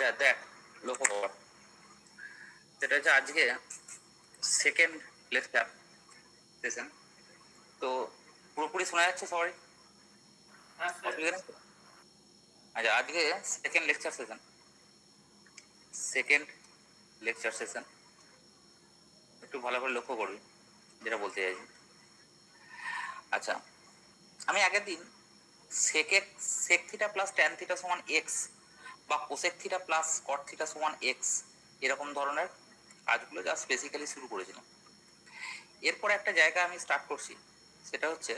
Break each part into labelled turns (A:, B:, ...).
A: আচ্ছা দেখ লক্ষ্য কর সেটা হচ্ছে আজকে সেকেন্ড লেকচার সেশন তো পুরোপুরি শোনা যাচ্ছে সবাই তো? আচ্ছা আজকে second lecture session second lecture session একটু ভালো করে লক্ষ্য করবি যেটা বলতে চাইছি। আচ্ছা আমি আগের দিন সেকেক sec theta plus tan theta সমান এক্স বা cosec theta plus cot theta সমান এক্স এরকম ধরনের কাজগুলো জাস্ট বেসিক্যালি শুরু করেছিলাম। এরপরে একটা জায়গা আমি স্টার্ট করছি, সেটা হচ্ছে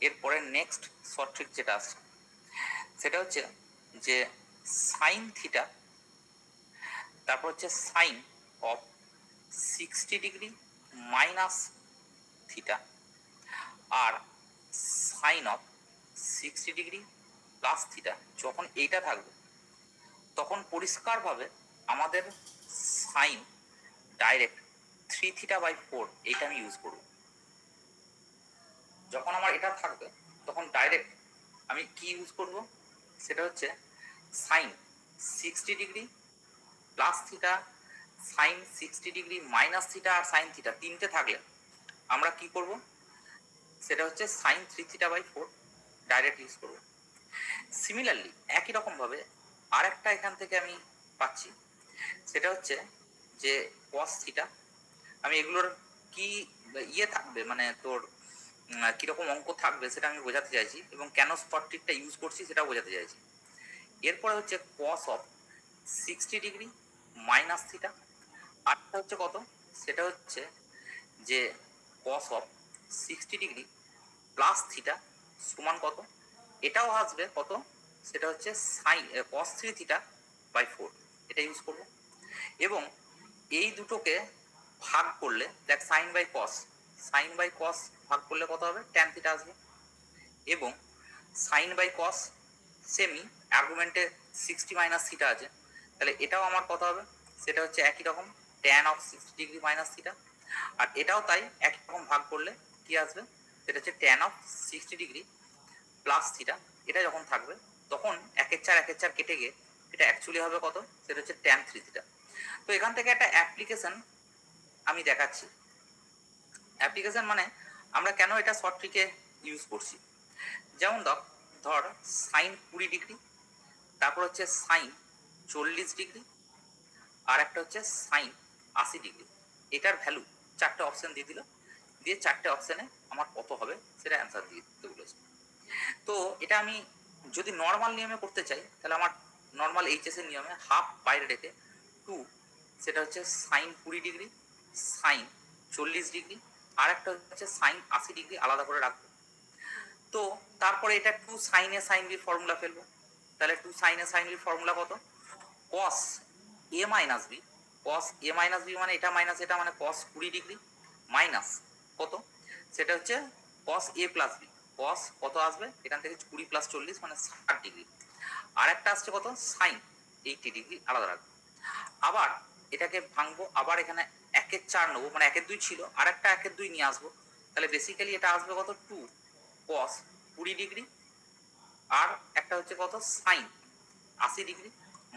A: এরপরে নেক্সট শর্ট ট্রিক যেটা আসছে সেটা হচ্ছে যে সাইন থিটা তারপর হচ্ছে sine of sixty degree minus theta R sine of sixty degree plus theta যখন এইটা থাকবে তখন পরিষ্কারভাবে আমাদের sine direct three theta by four এইটা আমি ইউজ করব। যখন আমার এটা থাকবে, তখন ডাইরেক্ট আমি কি ইউজ করব? সেটা হচ্ছে sine sixty degree plus theta, sine sixty degree minus theta আর সাইন থিটা তিনটে থাকলে আমরা কি করব? সেটা হচ্ছে sine three theta by four direct use করব। সিমিলারলি একই রকমভাবে আরেকটা এখান থেকে আমি পাচ্ছি। সেটা হচ্ছে যে কস থিটা আমি এগুলোর কি ইয়ে থাকবে মানে তোর কীরকম অঙ্ক থাকবে সেটা আমি বোঝাতে চাইছি এবং কেন স্পট ইউজ করছি সেটা বোঝাতে চাইছি। এরপরে হচ্ছে cos of sixty degree minus theta আরটা হচ্ছে কত? সেটা হচ্ছে যে cos of sixty degree plus theta সমান কত? এটাও আসবে কত? সেটা হচ্ছে সাই cos three theta by four এটা ইউজ করব। এবং এই দুটোকে ভাগ করলে, দেখ sine by cos sine by cos ভাগ করলে কত হবে? ট্যান থিটা আসবে। এবং সাইন বাই কস সেমি আর্গুমেন্টে সিক্সটি মাইনাস থিটা আছে। তাহলে এটাও আমার কত হবে? সেটা হচ্ছে একই রকম tan of sixty degree minus theta আর এটাও তাই একই রকম ভাগ করলে কি আসবে? সেটা হচ্ছে tan of sixty degree plus theta এটা যখন থাকবে তখন একের চার একের চার কেটে গিয়ে এটা অ্যাকচুয়ালি হবে কত? সেটা হচ্ছে ট্যান থ্রি থিটা তো এখান থেকে একটা অ্যাপ্লিকেশন আমি দেখাচ্ছি। অ্যাপ্লিকেশন মানে আমরা কেন এটা শর্ট ট্রিকে ইউজ করছি? যেমন ধর ধর সাইন কুড়ি ডিগ্রি, তারপর হচ্ছে সাইন চল্লিশ ডিগ্রি, আর একটা হচ্ছে সাইন আশি ডিগ্রি। এটার ভ্যালু চারটে অপশন দিয়ে দিল। দিয়ে চারটে অপশানে আমার কত হবে? সেটা অ্যান্সার দিয়ে দিতে বলেছে। তো এটা আমি যদি নর্মাল নিয়মে করতে চাই, তাহলে আমার নর্মাল এইচএস এর নিয়মে হাফ বাইরে রেখে টু সেটা হচ্ছে সাইন কুড়ি ডিগ্রি সাইন চল্লিশ ডিগ্রি আর একটা হচ্ছে সাইন আশি ডিগ্রি আলাদা করে রাখব। তো তারপরে এটা টু সাইনে সাইন বির ফর্মুলা ফেলব। তাহলে টু সাইনে সাইন বির ফর্মুলা কত? Cos a minus b cos a minus b মানে এটা মাইনাস এটা মানে কস কুড়ি ডিগ্রি মাইনাস কত? সেটা হচ্ছে কস এ প্লাস বি কস কত আসবে? এখান থেকে কুড়ি প্লাস চল্লিশ মানে ষাট ডিগ্রি আর একটা আসছে কত? সাইন এইটি ডিগ্রি আলাদা রাখব। আবার এটাকে ভাঙবো, আবার এখানে একের চার নেব মানে একের দুই ছিল আর একটা একের দুই নিয়ে আসব। তাহলে বেসিক্যালি এটা আসবে কত? টু কস কুড়ি ডিগ্রি আর একটা হচ্ছে কত? সাইন আশি ডিগ্রি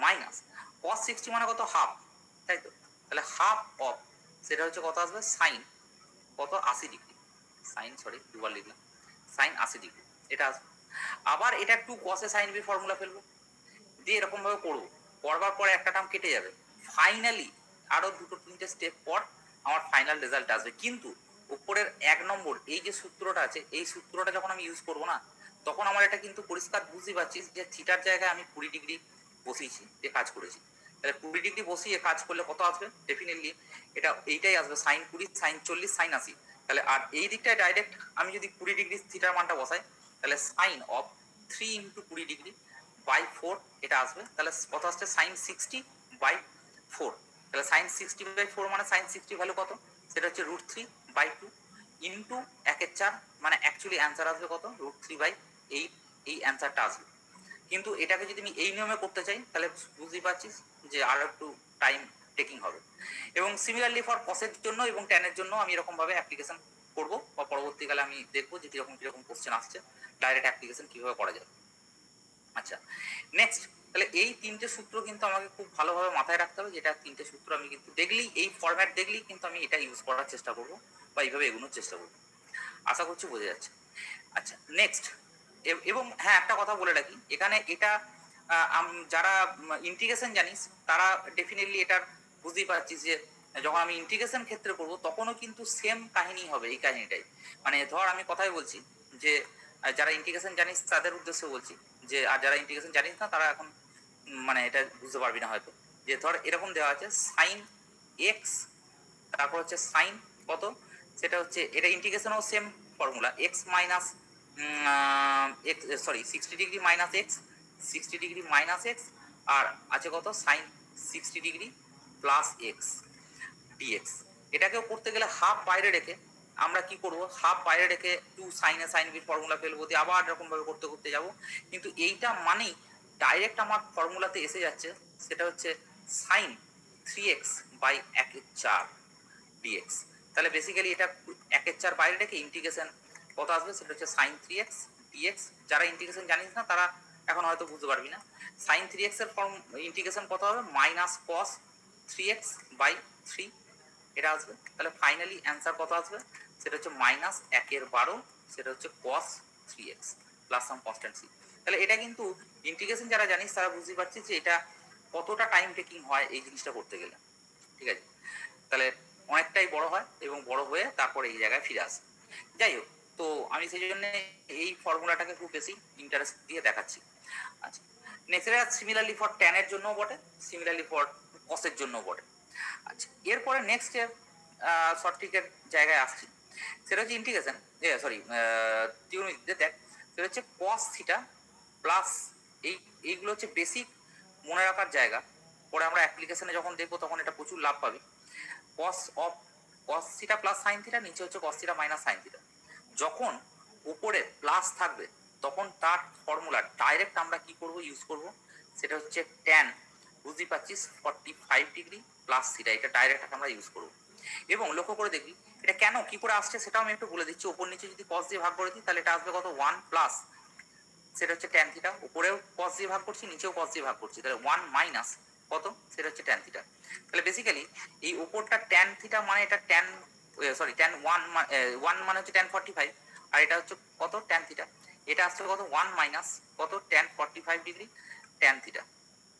A: মাইনাস কস সিক্সটি মানে কত? হাফ তাই তো? তাহলে হাফ অফ সেটা হচ্ছে কত আসবে? সাইন কত? আশি ডিগ্রি সাইন সরি দুবার লিখলাম। সাইন আশি ডিগ্রি, এটা আসবে। আবার এটা একটু কসে সাইন বি ফর্মুলা ফেলব, দিয়ে এরকম ভাবে করব। করবার পরে একটা টার্ম কেটে যাবে। ফাইনালি আরও দুটো তিনটে স্টেপ পর আমার ফাইনাল রেজাল্ট আসবে। কিন্তু উপরের এক নম্বর, এই যে সূত্রটা আছে, এই সূত্রটা যখন আমি ইউজ করব না, তখন আমার এটা কিন্তু পরিষ্কার বুঝতে পারছি যে থিটার জায়গায় আমি কুড়ি ডিগ্রি বসিয়েছি যে কাজ করেছি। তাহলে কুড়ি ডিগ্রি বসিয়ে কাজ করলে কত আসবে? ডেফিনেটলি এটা এইটাই আসবে, সাইন কুড়ি, সাইন চল্লিশ, সাইন আশি। তাহলে আর এই দিকটায় ডাইরেক্ট আমি যদি কুড়ি ডিগ্রি থিটার মানটা বসাই, তাহলে সাইন অফ থ্রি ইন্টু কুড়ি ডিগ্রি বাই ফোর এটা আসবে। তাহলে কত আসছে? সাইন সিক্সটি বাই ফোর তাহলে সাইন সিক্সটি বাই ফোর মানে সাইন সিক্সটি ভ্যালু কত? সেটা হচ্ছে root three by two into একের চার মানে অ্যাকচুয়ালি অ্যান্সার আসবে কত? রুট থ্রি বাই এইট এই অ্যান্সারটা আসবে। কিন্তু এটাকে যদি আমি এই নিয়মে করতে চাই, তাহলে বুঝতেই পারছিস যে আর একটু টাইম টেকিং হবে। এবং সিমিলারলি ফর কসের জন্য এবং ট্যানের জন্য আমি এরকম ভাবে অ্যাপ্লিকেশন করব বা পরবর্তীকালে আমি দেখব যে কীরকম কীরকম কোশ্চেন আসছে ডাইরেক্ট অ্যাপ্লিকেশন কীভাবে করা যাবে আচ্ছা নেক্সট তাহলে এই তিনটে সূত্র কিন্তু আমাকে খুব ভালোভাবে মাথায় রাখতে হবে, যেটা তিনটে সূত্র আমি কিন্তু দেখলেই, এই ফরম্যাট দেখলেই কিন্তু আমি এটা ইউজ করার চেষ্টা করব বা এইভাবে এগোনোর চেষ্টা করব। আশা করছি বোঝা যাচ্ছে। আচ্ছা নেক্সট এবং হ্যাঁ একটা কথা বলে রাখি, এখানে এটা যারা ইন্টিগ্রেশন জানিস, তারা ডেফিনেটলি এটার বুঝতেই পারছিস যে যখন আমি ইন্টিগ্রেশন ক্ষেত্রে করব, তখনও কিন্তু সেম কাহিনী হবে এই কাহিনীটাই। মানে ধর আমি কথাই বলছি যে যারা ইন্টিগ্রেশন জানিস তাদের উদ্দেশ্যে বলছি যে, আর যারা ইন্টিগ্রেশন জানিস না, তারা এখন মানে এটা বুঝতে পারবি না হয়তো। যে ধর এরকম দেওয়া আছে সাইন এক্স তারপর হচ্ছে সাইন কত? সেটা হচ্ছে, এটা ইন্টিগ্রেশনও same formula x minus x sorry sixty degree minus x sixty degree minus x আর আছে কত? Sine sixty degree plus x dx এটাকেও করতে গেলে হাফ বাইরে রেখে আমরা কি করব? হাফ বাইরে রেখে টু সাইনে সাইন বির ফর্মুলা ফেলব দিয়ে আবার এরকমভাবে করতে করতে যাব। কিন্তু এইটা মানেই ডাইরেক্ট আমার ফর্মুলাতে এসে যাচ্ছে, সেটা হচ্ছে সাইন থ্রি এক্স বাই একের চার ডিএক্স তাহলে বেসিক্যালি এটা একের চার বাইরে রেখে ইন্টিগ্রেশন কত আসবে? সেটা হচ্ছে সাইন থ্রি এক্স ডিএক্স যারা ইন্টিগ্রেশন জানিস না, তারা এখন হয়তো বুঝতে পারবি না। সাইন থ্রি এক্সের ফর্ম ইন্টিগ্রেশন কত হবে? Minus cos three x by three এটা আসবে। তাহলে ফাইনালি অ্যান্সার কত আসবে? সেটা হচ্ছে মাইনাস একের বারো, সেটা হচ্ছে cos three x plus some constant C তাহলে এটা কিন্তু ইন্টিগ্রেশন যারা জানিস তারা বুঝতে পারছিস যে এটা কতটা টাইম টেকিং হয় এই জিনিসটা করতে গেলে। ঠিক আছে? তাহলে অনেকটাই বড় হয় এবং বড় হয়ে তারপরে এই জায়গায় ফিরে আসে। যাই হোক, তো আমি সেই জন্য এই ফর্মুলাটাকে খুব বেশি ইন্টারেস্ট দিয়ে দেখাচ্ছি। আচ্ছা নেক্সট সিমিলারলি ফর ট্যানের জন্য বটে। সিমিলারলি ফর কসের জন্য বটে। আচ্ছা এরপরে নেক্সট এর শর্ট ট্রিকের জায়গায় আসছি। সেটা হচ্ছে ইন্টিগ্রেশন সরি টিউনিতে দেখ, সেটা হচ্ছে কস থিটা প্লাস এই, এইগুলো হচ্ছে বেসিক মনে রাখার জায়গা। পরে আমরা অ্যাপ্লিকেশনে যখন দেখব তখন এটা প্রচুর লাভ পাবে। Cos of cos theta plus sine theta নিচে হচ্ছে cos theta minus sine theta যখন উপরে প্লাস থাকবে, তখন তার ফর্মুলা ডাইরেক্ট আমরা কি করব ইউজ করব, সেটা হচ্ছে ট্যান বুঝতেই পারছিস forty five degree plus theta এটা ডাইরেক্ট আমরা ইউজ করব। এবং লক্ষ্য করে দেখবি, এটা কেন, কি করে আসছে সেটাও আমি একটু বলে দিচ্ছি। ওপর নিচে যদি কস দিয়ে ভাগ করে দিই, তাহলে এটা আসবে কত? ওয়ান প্লাস সেটা হচ্ছে ট্যান থিটা উপরেও কস দিয়ে ভাগ করছি, নিচেও কস দিয়ে ভাগ করছি। তাহলে ওয়ান মাইনাস কত? সেটা হচ্ছে ট্যান থিটা তাহলে বেসিক্যালি এই উপরটা ট্যান থিটা মানে এটা tan sorry tan one one মানে হচ্ছে ট্যান ফর্টি ফাইভ আর এটা হচ্ছে কত? ট্যান থিটা এটা আসছে কত? ওয়ান মাইনাস কত? Tan forty five degree tan theta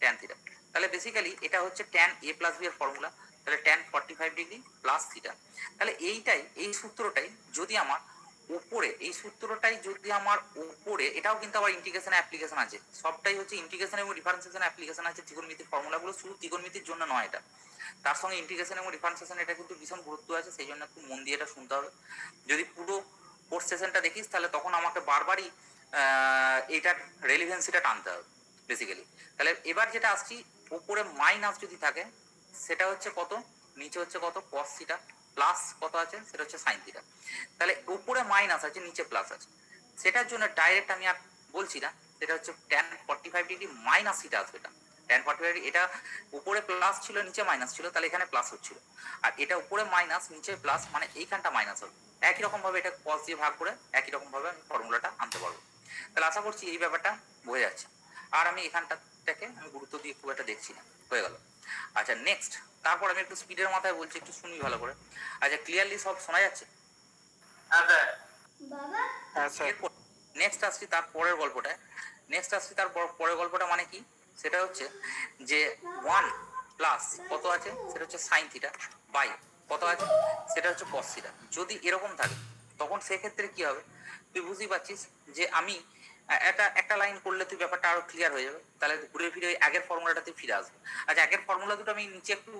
A: tan theta তাহলে বেসিক্যালি এটা হচ্ছে ট্যান এ প্লাস বি এর ফর্মুলা তাহলে tan forty five degree plus theta তাহলে এইটাই, এই সূত্রটাই যদি আমার উপরে, এই সূত্রটাই যদি আমার উপরে, এটাও কিন্তু আবার ইন্টিগ্রেশন অ্যাপ্লিকেশন আছে। সবটাই হচ্ছে ইন্টিগ্রেশন এবং ডিফারেন্সিয়েশন অ্যাপ্লিকেশন আছে ত্রিকোণমিতির ফর্মুলাগুলো শুধু ত্রিকোণমিতির জন্য নয় এটা। তার সঙ্গে ইন্টিগ্রেশন এবং ডিফারেন্সিয়েশন এটা কিন্তু ভীষণ গুরুত্ব আছে, সেই জন্য একটু মন দিয়ে এটা শুনতে হবে। যদি পুরো কোর্স সেশনটা দেখিস, তাহলে তখন আমাকে বারবারই এইটার রেলিভেন্সিটা টানতে হবে বেসিক্যালি তাহলে এবার যেটা আসছি উপরে মাইনাস যদি থাকে, সেটা হচ্ছে কত? নিচে হচ্ছে কত? কস থিটা প্লাস কত আছে? সেটা হচ্ছে সাইন থিটা তাহলে উপরে মাইনাস আছে, নিচে প্লাস আছে। সেটার জন্য ডাইরেক্ট আমি আর বলছি না, সেটা হচ্ছে forty five degree minus theta আসবে এটা। ফর্টি ফাইভ এটা উপরে প্লাস ছিল, নিচে মাইনাস ছিল, তাহলে এখানে প্লাস হচ্ছিল। আর এটা উপরে মাইনাস নিচে প্লাস মানে এইখানটা মাইনাস হবে। একই রকম ভাবে এটা কস দিয়ে ভাগ করে, একই রকম ভাবে আমি ফর্মুলাটা আনতে পারব। তাহলে আশা করছি এই ব্যাপারটা বোঝা যাচ্ছে। আর আমি এখানটাকে আমি গুরুত্ব দিয়ে খুব একটা দেখছি না। হয়ে গেল। আচ্ছা নেক্সট তারপর আমি একটু স্পিডের মাথায় বলছি একটু শুনি ভালো করে। আচ্ছা ক্লিয়ারলি সব শোনা যাচ্ছে?
B: হ্যাঁ
A: নেক্সট আসছি তার পরের গল্পটা নেক্সট আসছি তার পর- পরের গল্পটা মানে কি? সেটা হচ্ছে যে ওয়ান প্লাস কত আছে? সেটা হচ্ছে সাইন থিটা বাই কত আছে? সেটা হচ্ছে কস থিটা যদি এরকম থাকে তখন সেক্ষেত্রে কি হবে? তুই বুঝতেই পারছিস যে আমি একটা একটা লাইন করলে তুই ব্যাপারটা আরও ক্লিয়ার হয়ে যাবে। তাহলে ঘুরে ফিরে ওই আগের ফর্মুলাটাতে ফিরে আসবে। আচ্ছা আগের ফর্মুলা দুটো আমি নিচে একটু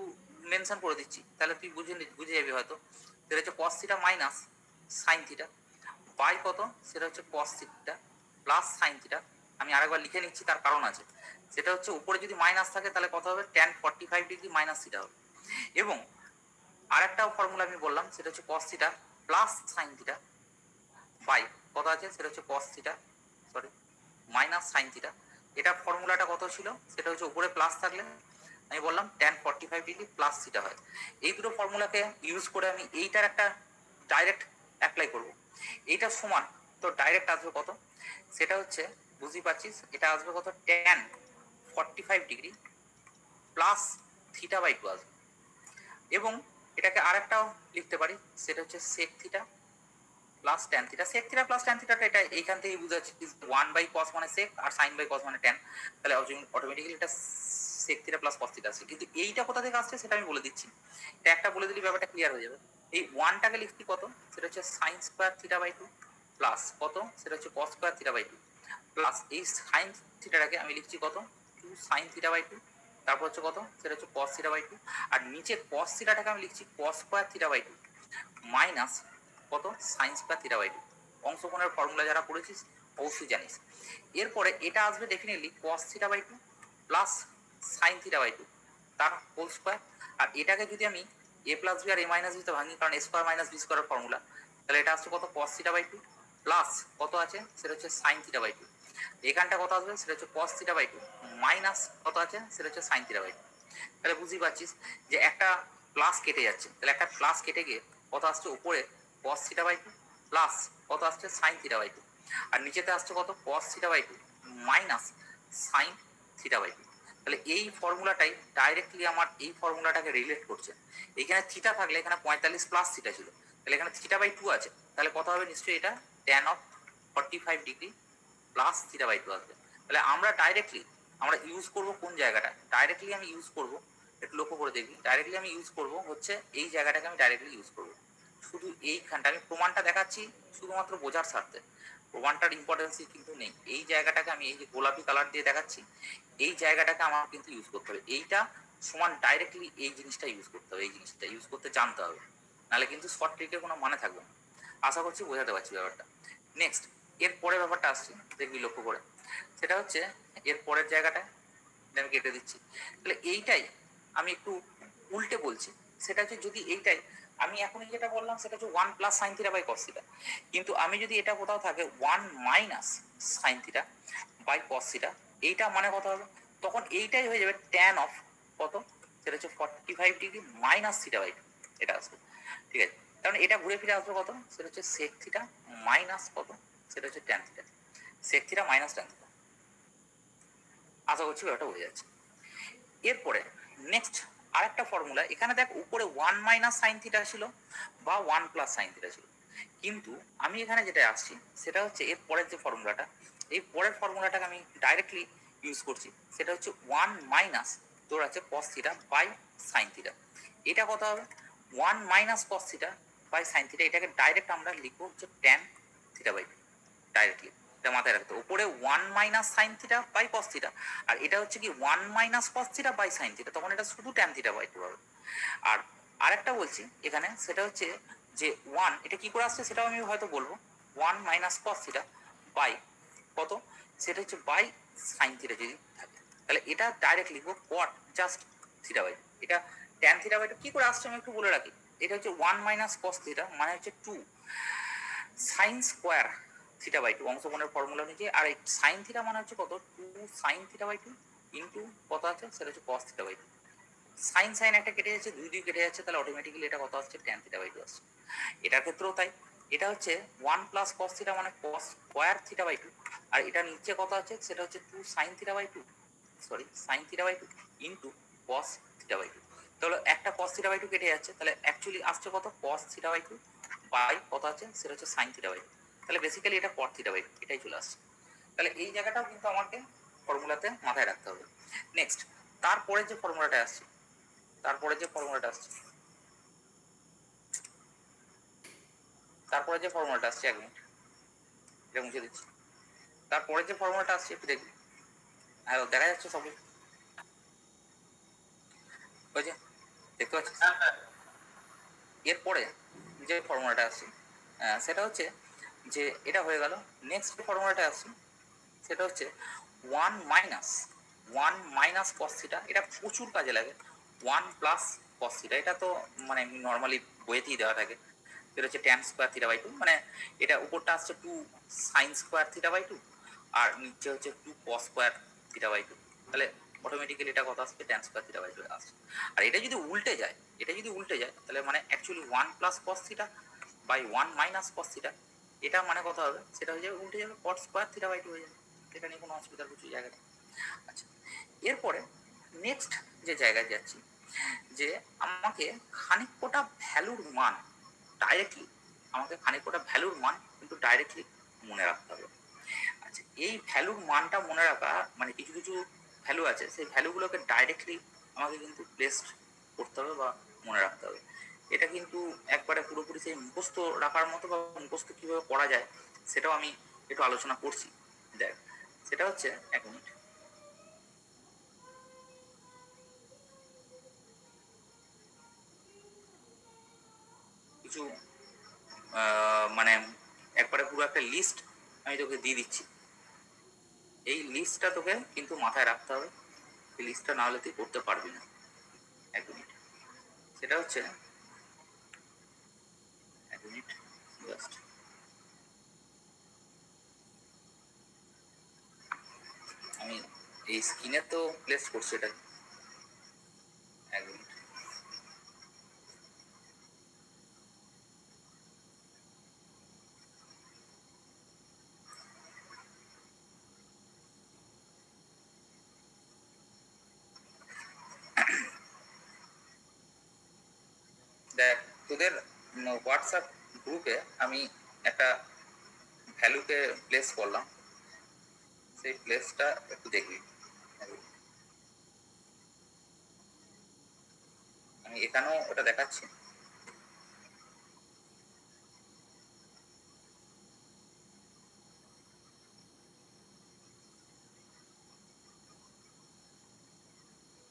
A: মেনশন করে দিচ্ছি। তাহলে তুই বুঝে বুঝে যাবি হয়তো। সেটা হচ্ছে cos theta minus sine theta by কত? সেটা হচ্ছে cos theta plus sine theta আমি আরেকবার লিখে নিচ্ছি, তার কারণ আছে। সেটা হচ্ছে উপরে যদি মাইনাস থাকে, তাহলে কত হবে? Tan forty five degree minus theta হবে। এবং আরেকটা ফর্মুলা আমি বললাম, সেটা হচ্ছে cos theta plus sine theta by কত আছে? সেটা হচ্ছে cos theta sorry minus sine theta এটা ফর্মুলাটা কত ছিল? সেটা হচ্ছে উপরে প্লাস থাকলে আমি বললাম tan forty five degree plus theta হয়। এই দুটো ফর্মুলাকে ইউজ করে আমি এইটার একটা ডাইরেক্ট অ্যাপ্লাই করব। এইটা সমান তো ডাইরেক্ট আসবে কত? সেটা হচ্ছে, বুঝতেই পারছিস, এটা আসবে কত? Tan forty five degree plus theta by two আসবে। এবং এটাকে আরেকটাও লিখতে পারি, সেটা হচ্ছে sec theta plus tan theta sec theta plus tan থিটাটা এটা এইখান থেকেই বুঝা যাচ্ছে ওয়ান বাই কস মানে সেক আর সাইন বাই কস মানে ট্যান তাহলে অটোমেটিক্যালি এটা sec theta plus cos theta আসছে কিন্তু এইটা কোথা থেকে আসছে সেটা আমি বলে দিচ্ছি এটা একটা বলে দিলে ব্যাপারটা ক্লিয়ার হয়ে যাবে। এই ওয়ানটাকে লিখছি কত? সেটা হচ্ছে sine square theta by two plus কত? সেটা হচ্ছে cos square theta by two plus এই সাইন থিটাটাকে আমি লিখছি কত? Two sine theta by two তারপর হচ্ছে কত? সেটা হচ্ছে কস থিটা বাই টু আর নিচে কস থিটাটাকে আমি লিখছি cos square theta by two minus কত? Sine square theta by two formula যারা পড়েছিস, অবশ্যই জানিস। এরপরে এটা আসবে definitely cos theta by two plus sine theta by two তার হোল স্কোয়ার আর এটাকে যদি আমি এ প্লাস বি আর এ মাইনাস বিতে ভাঙি, কারণ এ স্কোয়ার মাইনাস বি স্কোয়ারের ফর্মুলা তাহলে এটা আসছে কত? Cos theta by two plus কত আছে? সেটা হচ্ছে সাইন থিটা বাই টু এখানটা কত আসবে? সেটা হচ্ছে cos theta by two minus কত আছে? সেটা হচ্ছে সাইন থিটা বাই টু তাহলে বুঝতেই পারছিস যে একটা প্লাস কেটে যাচ্ছে। তাহলে একটা প্লাস কেটে গিয়ে কত আসছে? উপরে cos theta by two plus কত আসছে? সাইন থিটা বাই টু আর নিচেতে আসছে কত? Cos theta by two minus sine theta by two তাহলে এই ফর্মুলাটাই ডাইরেক্টলি আমার এই ফর্মুলাটাকে রিলেট করছে। এখানে থিটা থাকলে এখানে পঁয়তাল্লিশ প্লাস থিটা ছিল। তাহলে এখানে থিটা বাই টু আছে। তাহলে কত হবে? নিশ্চয়ই এটা tan of forty five degree plus theta by two আসবে। তাহলে আমরা ডাইরেক্টলি আমরা ইউজ করব কোন জায়গাটা? ডাইরেক্টলি আমি ইউজ করব, একটু লক্ষ্য করে দেখি। ডাইরেক্টলি আমি ইউজ করব হচ্ছে এই জায়গাটাকে আমি ডাইরেক্টলি ইউজ করব। শুধু এইখানটা। আমি প্রমাণটা দেখাচ্ছি শুধুমাত্র বোঝার স্বার্থে। প্রমাণটার ইম্পর্টেন্সই কিন্তু নেই। এই জায়গাটাকে আমি এই যে গোলাপি কালার দিয়ে দেখাচ্ছি, এই জায়গাটাকে আমার কিন্তু ইউজ করতে হবে। এইটা সমান ডাইরেক্টলি এই জিনিসটা ইউজ করতে হবে, এই জিনিসটা ইউজ করতে জানতে হবে। নাহলে কিন্তু শর্ট ট্রিকের কোনো মানে থাকবে না। আশা করছি বোঝাতে পারছি ব্যাপারটা। নেক্সট এর পরের ব্যাপারটা আসছে, দেখবি লক্ষ্য করে। সেটা হচ্ছে এর পরের জায়গাটা আমি কেটে দিচ্ছি। তাহলে এইটাই আমি একটু উল্টে বলছি। সেটা হচ্ছে যদি এইটাই আমি এখন যেটা বললাম সেটা হচ্ছে one plus sine theta by cos theta কিন্তু আমি যদি এটা কোথাও থাকে one minus sine theta by cos theta এইটা মানে কত হবে? তখন এইটাই হয়ে যাবে ট্যান অফ কত? সেটা হচ্ছে forty five degree minus theta by এটা আসবে। ঠিক আছে? কারণ এটা ঘুরে ফিরে আসবে কত? সেটা হচ্ছে সেক থিটা মাইনাস কত? সেটা হচ্ছে tan theta sec theta minus tan theta আশা করছি ব্যাপারটা বোঝা যাচ্ছে। এরপরে নেক্সট আরেকটা ফর্মুলা এখানে দেখ উপরে ওয়ান মাইনাস সাইন থিটা ছিল বা ওয়ান প্লাস সাইন থিটা ছিল। কিন্তু আমি এখানে যেটা আসছি, সেটা হচ্ছে এর পরের যে ফর্মুলাটা এই পরের ফর্মুলাটাকে আমি ডাইরেক্টলি ইউজ করছি, সেটা হচ্ছে ওয়ান মাইনাস তোর আছে cos theta by sine theta এটা কত হবে? One minus cos theta by sine theta এটাকে ডাইরেক্ট আমরা লিখব হচ্ছে ট্যান থিটা বাই ডাইরেক্টলি এটা মাথায় রাখতে উপরে one minus sine theta by cos theta আর এটা হচ্ছে কি one minus cos theta by sine theta তখন এটা শুধু ট্যান থিটা বাই টু হবে। আর আরেকটা বলছি এখানে, সেটা হচ্ছে যে ওয়ান এটা কি করে আসছে সেটাও আমি হয়তো বলব। One minus cos theta by কত? সেটা হচ্ছে বাই সাইন থিটা যদি থাকে। তাহলে এটা ডাইরেক্ট লিখব কট জাস্ট থিটা বাই এটা ট্যান থিটা বাই কি করে আসছে আমি একটু বলে রাখি। এটা হচ্ছে ওয়ান মাইনাস কস থিটা মানে হচ্ছে two sine square theta by two অংশকোণের formula অনুযায়ী আর এই সাইন থিটা মানে হচ্ছে কত two sine theta by two into কত আছে সেটা হচ্ছে cos theta by two sine sine একটা কেটে যাচ্ছে দুই দুই কেটে যাচ্ছে তাহলে অটোমেটিক্যালি এটা কত আসছে ট্যান থিটা বাই টু আসছে এটার ক্ষেত্রেও তাই এটা হচ্ছে ওয়ান প্লাস কস থিটা মানে cos square theta by two আর এটা নিচে কত আছে সেটা হচ্ছে two sine theta by two sorry sine theta by two into cos theta by two তাহলে একটা কস থিটা বাই টু কেটে যাচ্ছে তাহলে অ্যাকচুয়ালি আসছে কত cos theta by two by কত আছে সেটা হচ্ছে সাইন থিটা বাই টু তাহলে বেসিক্যালি এটা কট থিটা বাই এটাই চলে আসছে। তাহলে এই জায়গাটাও কিন্তু আমাকে ফর্মুলাতে মাথায় রাখতে হবে। নেক্সট তারপরে যে ফর্মুলাটা আসছে তারপরে যে ফর্মুলাটা আসছে তারপরে যে ফর্মুলাটা আসছে এক মিনিট এটা মুছে দিচ্ছি। তারপরে যে ফর্মুলাটা আসছে একটু দেখবি হ্যাঁ দেখা যাচ্ছে সবই। ওই যে দেখতে পাচ্ছিস? এরপরে যে ফর্মুলাটা আসছে সেটা হচ্ছে যে এটা হয়ে গেল। নেক্সট ফর্মুলাটা আসছে সেটা হচ্ছে ওয়ান মাইনাস ওয়ান মাইনাস কস্থিটা এটা প্রচুর কাজে লাগে। ওয়ান প্লাস কস্থিটা এটা তো মানে নর্মালি বইয়েতেই দেওয়া থাকে। সেটা হচ্ছে tan square theta by two মানে এটা উপরটা আসছে two sine square theta by two আর নিচে হচ্ছে two cos square theta by two তাহলে অটোমেটিক্যালি এটা কত আসবে? Tan square theta by two আসছে আর এটা যদি উল্টে যায়, এটা যদি উল্টে যায়, তাহলে মানে actually one plus cos theta by one minus cos theta এটা মানে কথা হবে। সেটা হয়ে যাবে, উল্টে যাবে cot square theta by two হয়ে যাবে। এটা নিয়ে কোনো অসুবিধার কিছু জায়গা নেই। আচ্ছা এরপরে নেক্সট যে জায়গায় যাচ্ছি, যে আমাকে খানিক কোটা ভ্যালুর মান ডাইরেক্টলি আমাকে খানিক কোটা ভ্যালুর মান কিন্তু ডাইরেক্টলি মনে রাখতে হবে। আচ্ছা এই ভ্যালুর মানটা মনে রাখা মানে কিছু কিছু ভ্যালু আছে, সেই ভ্যালুগুলোকে ডাইরেক্টলি আমাকে কিন্তু প্লেসড করতে হবে বা মনে রাখতে হবে। এটা কিন্তু একবারে পুরোপুরি সেই মুখস্থ রাখার মতো বা মুখস্থ কীভাবে করা যায়, সেটাও আমি একটু আলোচনা করছি। দেখ, সেটা হচ্ছে এক মিনিট। কিছু মানে একবারে পুরো একটা লিস্ট আমি তোকে দিয়ে দিচ্ছি। এই লিস্টটা তোকে কিন্তু মাথায় রাখতে হবে। এই লিস্টটা না হলে তুই করতে পারবি না। এক মিনিট। সেটা হচ্ছে এক মিনিট জাস্ট আমি এই স্ক্রিনে তো প্লেস করছি এটা এক মিনিট দেখ তোদের হোয়াটসঅ্যাপ গ্রুপে আমি একটা ভ্যালুকে প্লেস করলাম। সেই প্লেসটা একটু দেখবি আমি এখানেও ওটা দেখাচ্ছি।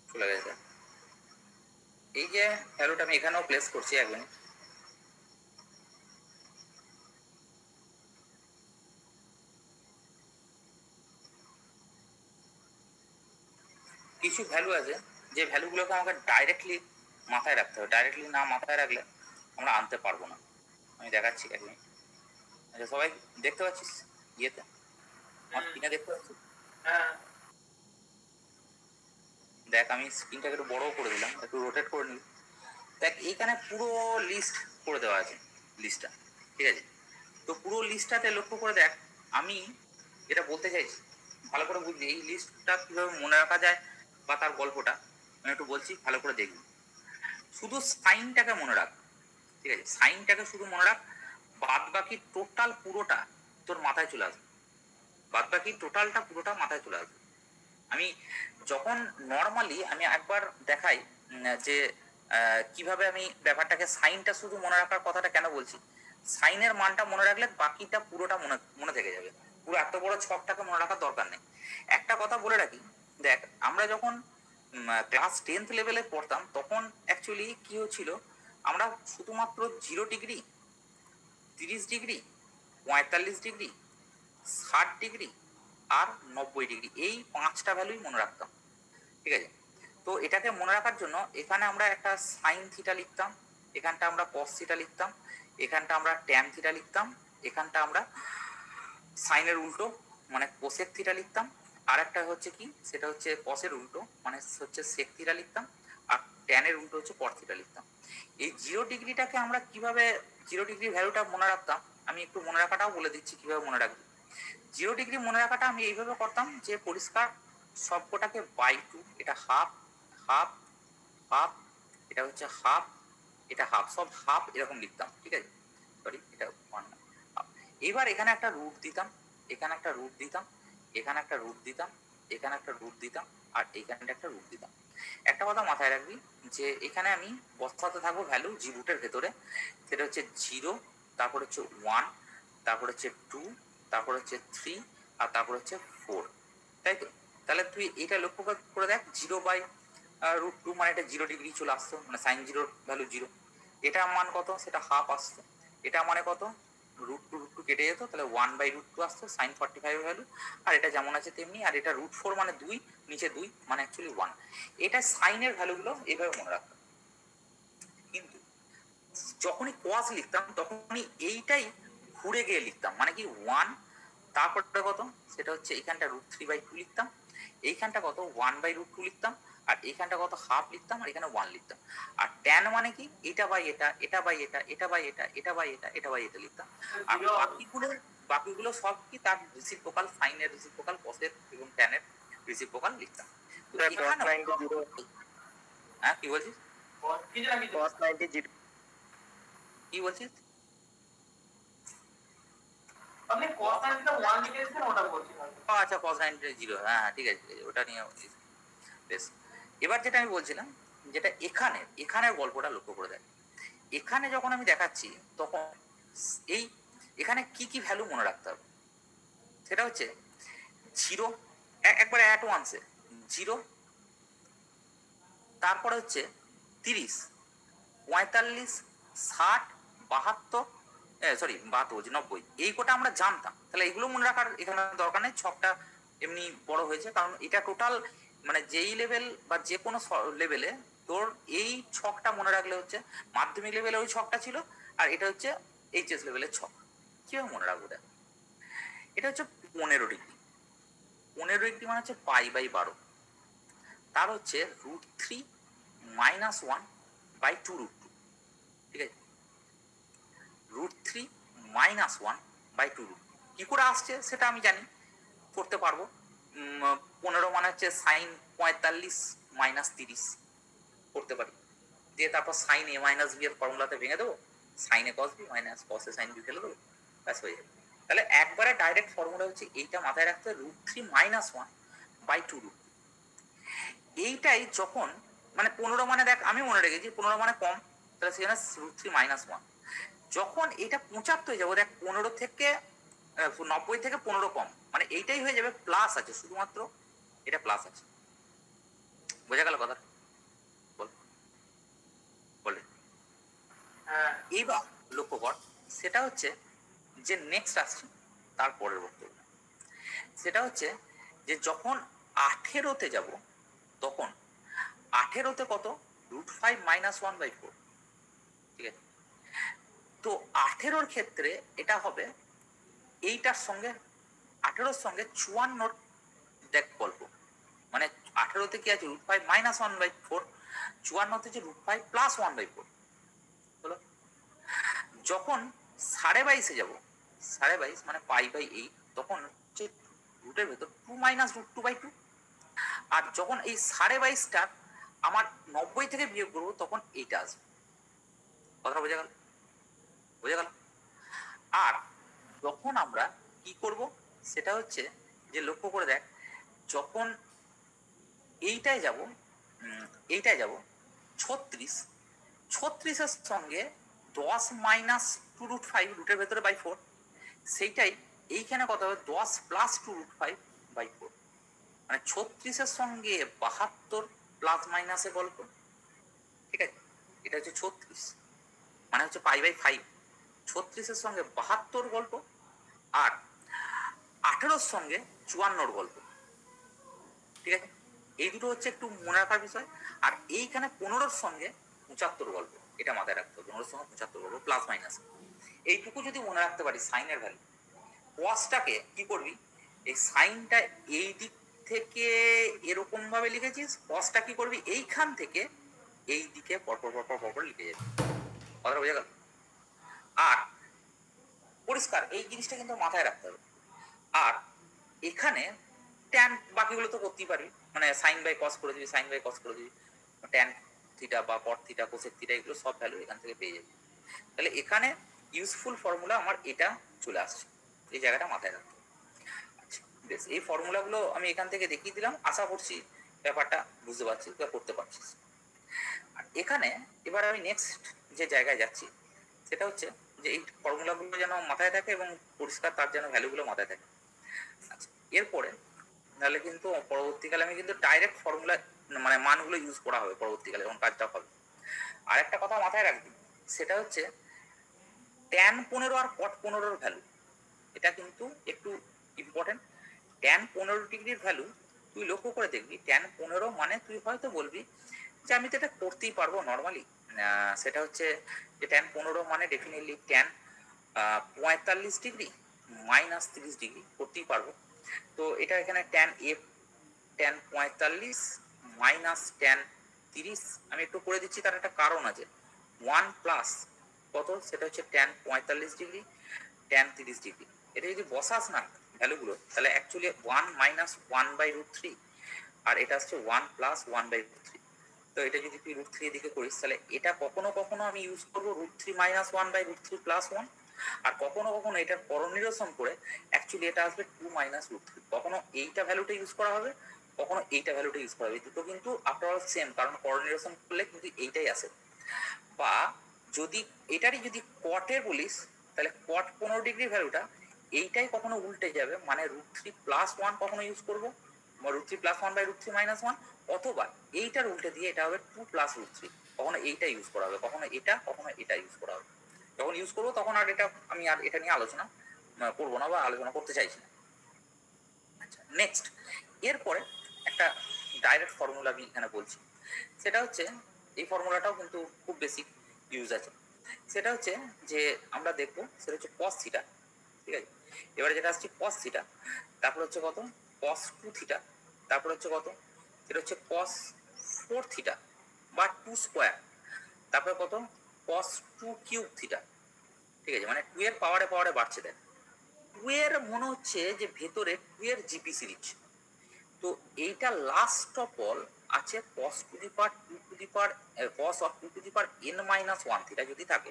A: চলে গেছে। এই যে ভ্যালুটা আমি এখানেও প্লেস করছি এক মিনিট কিছু ভ্যালু আছে যে ভ্যালুগুলোকে আমাকে ডাইরেক্টলি মাথায় রাখতে হবে। ডাইরেক্টলি না মাথায় রাখলে আমরা আনতে পারব না। আমি দেখাচ্ছি এক মিনিট আচ্ছা সবাই দেখতে পাচ্ছিস ইয়েতে? আমার স্ক্রিনে দেখতে পাচ্ছিস? দেখ আমি স্ক্রিনটাকে একটু বড় করে দিলাম একটু রোটেট করে নিই। দেখ এইখানে পুরো লিস্ট করে দেওয়া আছে লিস্টটা ঠিক আছে? তো পুরো লিস্টটাতে লক্ষ্য করে দেখ আমি যেটা বলতে চাইছি ভালো করে বুঝলি এই লিস্টটা কীভাবে মনে রাখা যায় বা তার গল্পটা, আমি একটু বলছি, ভালো করে দেখবি। শুধু সাইনটাকে মনে রাখ, ঠিক আছে? সাইনটাকে শুধু মনে রাখ বাদ বাকি টোটাল পুরোটা তোর মাথায় চলে আসবে। বাদ বাকি টোটালটা পুরোটা মাথায় চলে আসবে। আমি যখন নর্মালি আমি একবার দেখাই যে কীভাবে আমি ব্যাপারটাকে সাইনটা শুধু মনে রাখার কথাটা কেন বলছি? সাইনের মানটা মনে রাখলে বাকিটা পুরোটা মনে মনে থেকে যাবে। পুরো এত বড় ছকটাকে মনে রাখার দরকার নেই। একটা কথা বলে রাখি দেখ, আমরা যখন ক্লাস টেন্থ লেভেলে পড়তাম, তখন অ্যাকচুয়ালি কি হচ্ছিল, আমরা শুধুমাত্র জিরো ডিগ্রি তিরিশ ডিগ্রি পঁয়তাল্লিশ ডিগ্রি ষাট ডিগ্রি আর নব্বই ডিগ্রি এই পাঁচটা ভ্যালুই মনে রাখতাম। ঠিক আছে? তো এটাকে মনে রাখার জন্য এখানে আমরা একটা সাইন থিটা লিখতাম, এখানটা আমরা কস থিটা লিখতাম, এখানটা আমরা ট্যান থিটা লিখতাম, এখানটা আমরা সাইনের উল্টো মানে কোসেক থিটা লিখতাম আর একটা হচ্ছে কি? সেটা হচ্ছে কসের উল্টো মানে হচ্ছে সেক লিখতাম, আর ট্যানের উল্টো হচ্ছে কট থিটা লিখতাম। এই জিরো ডিগ্রিটাকে আমরা কীভাবে জিরো ডিগ্রি ভ্যালুটা মনে রাখতাম? আমি একটু মনে রাখাটাও বলে দিচ্ছি কীভাবে মনে রাখবি। জিরো ডিগ্রি মনে রাখাটা আমি এইভাবে করতাম যে পরিষ্কার সবকটাকে বাই টু এটা হাফ হাফ হাফ এটা হচ্ছে হাফ এটা হাফ সব হাফ এরকম লিখতাম, ঠিক আছে? সরি এটা এবার এখানে একটা রুট দিতাম, এখানে একটা রুট দিতাম এখানে একটা রুট দিতাম, এখানে একটা রুট দিতাম, আর এইখানটা একটা রুট দিতাম। একটা কথা মাথায় রাখবি যে এখানে আমি বস্তাতে থাকব ভ্যালু জি রুটের ভেতরে। সেটা হচ্ছে জিরো তারপর হচ্ছে ওয়ান তারপর হচ্ছে টু তারপর হচ্ছে থ্রি আর তারপর হচ্ছে ফোর তাই তো? তাহলে তুই এটা লক্ষ্য করে দেখ জিরো বাই রুট টু মানে এটা জিরো ডিগ্রি চলে আসতো মানে সাইন জিরোর ভ্যালু জিরো এটা মান কত? সেটা হাফ আসতো এটা মানে কত? রুট টু টু কেটে যেত, তাহলে ওয়ান বাই রুট টু আসতো সাইন ফর্টি ফাইভ ভ্যালু আর এটা যেমন আছে তেমনি, আর এটা রুট ফোর মানে দুই, নিচে দুই মানে অ্যাকচুয়ালি ওয়ান এটা সাইনের ভ্যালুগুলো এভাবে মনে রাখতাম কিন্তু যখনই কোয়াস লিখতাম, তখনই এইটাই ঘুরে গিয়ে লিখতাম মানে কি ওয়ান তারপরটা কত? সেটা হচ্ছে এখানটা রুট থ্রি বাই টু লিখতাম, এইখানটা কত? ওয়ান বাই রুট টু লিখতাম আর এইখানটা কত হাফ লিখতাম আর এখানে ওয়ান লিখতাম। আর ট্যান মানে কি? এটা বাই এটা এটা বাই এটা এটা বাই এটা এটা বাই এটা এটা বাই এটা লিখতাম। আর বাকিগুলো বাকিগুলো সব কি তার রিসিপ্রোকাল সাইনের রিসিপ্রোকাল কসের এবং ট্যানের রিসিপ্রোকাল লিখতাম।
B: cos 90
A: হ্যাঁ কি বলছিস?
B: cos 90
A: কি বলছিস?
C: আপনি cos 90 টা 1 লিখে দিয়েছেন ওটা বলছি।
A: আচ্ছা কস নাইনটি জিরো হ্যাঁ হ্যাঁ, ঠিক আছে ঠিক আছে ওটা নিয়ে। বেশ। এবার যেটা আমি বলছিলাম, যেটা এখানে এখানের গল্পটা লক্ষ্য করে দেখ। এখানে যখন আমি দেখাচ্ছি, তখন এই এখানে কি কি ভ্যালু মনে রাখতে হবে? সেটা হচ্ছে জিরো একবারে অ্যাট ওয়ান্সে জিরো তারপরে হচ্ছে তিরিশ, পঁয়তাল্লিশ, ষাট, বাহাত্তর সরি বাহাত্তর বলছি, নব্বই। এই কোটা আমরা জানতাম। তাহলে এগুলো মনে রাখার এখানে দরকার নেই, ছকটা এমনি বড় হয়েছে, কারণ এটা টোটাল মানে যেই লেভেল বা যে কোনো লেভেলে তোর এই ছকটা মনে রাখলে হচ্ছে মাধ্যমিক লেভেলে ওই ছকটা ছিল আর এটা হচ্ছে এইচএস লেভেলের ছক। কীভাবে মনে রাখব এটা এটা হচ্ছে পনেরো ডিগ্রি পনেরো ডিগ্রি মানে হচ্ছে পাই বাই বারো। তার হচ্ছে root three minus one by two root two ঠিক আছে? Root three minus one by two root কী করে আসছে সেটা আমি জানি, করতে পারব। পনেরো মানে হচ্ছে সাইন পঁয়তাল্লিশ মাইনাস তিরিশ করতে পারি। দিয়ে তারপর সাইন এ মাইনাস বি এর ফর্মুলাতে ভেঙে দেবো। Sine A cos B minus cos A sine B ফেলে দেবো। ব্যাস হয়ে যাবে। তাহলে একবারে ডাইরেক্ট ফর্মুলা হচ্ছে এইটা মাথায় রাখতে root three minus one by two root এইটাই যখন মানে পনেরো মানে দেখ, আমি মনে রেখেছি পনেরো মানে কম, তাহলে সেখানে রুট থ্রি মাইনাস ওয়ান যখন এটা পঁচাত্তর হয়ে যাব, দেখ পনেরো থেকে নব্বই থেকে পনেরো কম। মানে এইটাই হয়ে যাবে প্লাস আছে, শুধুমাত্র এটা প্লাস আছে। বোঝা গেল কথা? বল। বলে।
C: হ্যাঁ
A: এইবার লক্ষ্য কর, সেটা হচ্ছে যে নেক্সট আসছে, তার পরের বক্তব্য। সেটা হচ্ছে যে যখন আঠেরোতে যাব, তখন আঠেরোতে কত? Root five minus one by four ঠিক আছে? তো আঠেরোর ক্ষেত্রে এটা হবে এইটার সঙ্গে, আঠেরোর সঙ্গে চুয়ান্নর দেখ গল্প। মানে আঠেরোতে কি আছে? Root five minus one by four চুয়ান্নতে হচ্ছে root five plus one by four হলো যখন সাড়ে বাইশে যাব, সাড়ে বাইশ মানে পাই বাই এইট তখন হচ্ছে রুটের ভেতর two minus root two by two আর যখন এই সাড়ে বাইশটা আমার নব্বই থেকে বিয়োগ করব, তখন এইটা আসবে। কথাটা বোঝা গেল? বোঝা গেল? আর যখন আমরা কি করব? সেটা হচ্ছে যে লক্ষ্য করে দেখ, যখন এইটায় যাব এইটায় যাব, ছত্রিশ, ছত্রিশের সঙ্গে দশ মাইনাস টু রুট ফাইভ রুটের ভেতরে বাই ফোর সেইটাই এইখানে কথা হবে? দশ plus two root five by four মানে ছত্রিশের সঙ্গে বাহাত্তর প্লাস মাইনাসের গল্প ঠিক আছে? এটা হচ্ছে ছত্রিশ মানে হচ্ছে পাই বাই ফাইভ ছত্রিশের সঙ্গে বাহাত্তর গল্প আর আঠেরোর সঙ্গে চুয়ান্নর গল্প। ঠিক আছে? এই দুটো হচ্ছে একটু মনে রাখার বিষয়। আর এইখানে পনেরোর সঙ্গে পঁচাত্তর গল্প। এটা মাথায় রাখতে হবে। পনেরোর সঙ্গে পঁচাত্তর গল্প প্লাস মাইনাস এইটুকু যদি মনে রাখতে পারি সাইনের ভ্যালু কসটাকে কি করবি? এই সাইনটা এই দিক থেকে এরকম ভাবে লিখেছিস কসটা কি করবি? এইখান থেকে এই দিকে পরপর পরপর পরপর লিখে যাবি। কথাটা বোঝা গেল? আর পরিষ্কার, এই জিনিসটা কিন্তু মাথায় রাখতে হবে। আর এখানে ট্যান বাকিগুলো তো করতেই পারি। মানে সাইন বাই কস করে দিবি সাইন বাই কস করে দিবি। ট্যান থিটা বা কট থিটা কোসেক থিটা এগুলো সব ভ্যালু এখান থেকে পেয়ে যাবে। তাহলে এখানে ইউজফুল ফর্মুলা আমার এটা চলে আসছে। এই জায়গাটা মাথায় রাখতে। আচ্ছা বেশ, এই ফর্মুলাগুলো আমি এখান থেকে দেখিয়ে দিলাম। আশা করছি ব্যাপারটা বুঝতে পারছিস বা করতে পারছিস। আর এখানে এবার আমি নেক্সট যে জায়গায় যাচ্ছি, সেটা হচ্ছে যে এই ফর্মুলাগুলো যেন মাথায় থাকে এবং পরিষ্কার তার যেন ভ্যালুগুলো মাথায় থাকে। আচ্ছা এরপরে তাহলে কিন্তু পরবর্তীকালে আমি কিন্তু ডাইরেক্ট ফর্মুলা মানে মানগুলো ইউজ করা হবে পরবর্তীকালে যখন কাজটা হবে। আর একটা কথা মাথায় রাখবি, সেটা হচ্ছে ট্যান পনেরো আর কট পনেরোর ভ্যালু এটা কিন্তু একটু ইম্পর্টেন্ট ট্যান পনেরো ডিগ্রির ভ্যালু তুই লক্ষ্য করে দেখবি ট্যান পনেরো মানে তুই হয়তো বলবি যে আমি তো এটা করতেই পারব নর্মালি সেটা হচ্ছে যে ট্যান পনেরো মানে ডেফিনেটলি ট্যান পঁয়তাল্লিশ ডিগ্রি মাইনাস তিরিশ ডিগ্রি করতেই পারব। তো এটা এখানে ট্যান এফ ট্যান পঁয়তাল্লিশ মাইনাস ট্যান তিরিশ, আমি একটু করে দিচ্ছি, তার একটা কারণ আছে। ওয়ান প্লাস কত? সেটা হচ্ছে ট্যান পঁয়তাল্লিশ ডিগ্রি ট্যান তিরিশ ডিগ্রি এটা যদি বসাস না ভ্যালুগুলো তাহলে actually one minus one by root three আর এটা হচ্ছে one plus one by root three তো এটা যদি তুই রুট থ্রি দিকে করিস, তাহলে এটা কখনো কখনো আমি ইউজ করব root three minus one by root three plus one আর কখনো কখনো এটার পরনিরসন করে অ্যাকচুয়ালি এটা আসবে টু মাইনাস রুট থ্রি কখনো এইটা ভ্যালুটা ইউজ করা হবে, কখনো এইটা ভ্যালুটা ইউজ করা হবে। দুটো কিন্তু আফটার অল সেম কারণ পরনিরসন করলে কিন্তু এইটাই আসে। বা যদি এটারই যদি কটের বলিস, তাহলে কট পনেরো ডিগ্রি ভ্যালুটা এইটাই কখনো উল্টে যাবে মানে রুট থ্রি প্লাস ওয়ান কখনো ইউজ করব। Root three plus one by root three minus one অথবা এইটার উল্টে দিয়ে এটা হবে টু প্লাস রুট থ্রি কখনো এইটা ইউজ করা হবে, কখনো এটা কখনো এটা ইউজ করা হবে। যখন ইউজ করব তখন আর এটা, আমি আর এটা নিয়ে আলোচনা করব না বা আলোচনা করতে চাইছি না। আচ্ছা নেক্সট এরপরে একটা ডাইরেক্ট ফর্মুলা আমি এখানে বলছি। সেটা হচ্ছে, এই ফর্মুলাটাও কিন্তু খুব বেসিক ইউজ আছে। সেটা হচ্ছে যে আমরা দেখব, সেটা হচ্ছে কস থিটা ঠিক আছে? এবারে যেটা আসছে কস থিটা তারপর হচ্ছে কত? কস টু থিটা তারপর হচ্ছে কত? সেটা হচ্ছে কস ফোর থিটা বা টু স্কোয়ার তারপরে কত? কস টু কিউব থিটা ঠিক আছে মানে টু এর পাওয়ারে পাওয়ারে বাড়ছে দেখ। টু এর মনে হচ্ছে যে ভেতরে টু এর জিপি সিরিজ তো এইটা লাস্ট অফ অল আছে cos to the power two to the power cos of two to the power n minus one theta যদি থাকে।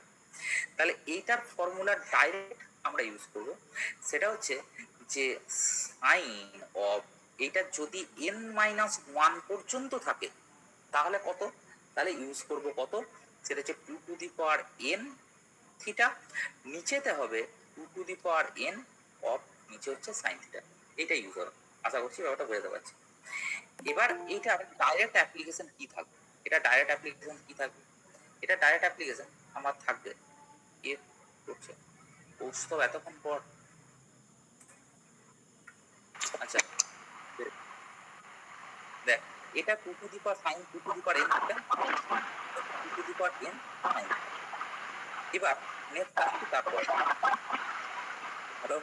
A: তাহলে এইটার ফর্মুলা ডাইরেক্ট আমরা ইউজ করব। সেটা হচ্ছে যে সাইন অফ এইটা যদি এন মাইনাস ওয়ান পর্যন্ত থাকে, তাহলে কত? তাহলে ইউজ করব কত? সেটা হচ্ছে two to the power n theta নিচেতে হবে two to the power n of নিচে হচ্ছে সাইন থিটা এটা ইউজ হবে আশা করছি ব্যাপারটা বোঝাতে পারছি। এবার এইটা ডাইরেক্ট অ্যাপ্লিকেশন কি থাকবে? এটা ডাইরেক্ট অ্যাপ্লিকেশন কি থাকবে? এটা ডাইরেক্ট অ্যাপ্লিকেশন আমার থাকবে। এ করছে কৌস্তব এতক্ষণ পর আচ্ছা। দেখ এটা two to the power sine two to the power n two to the power n sine এবার নেক্সট আসছি তারপর। হ্যালো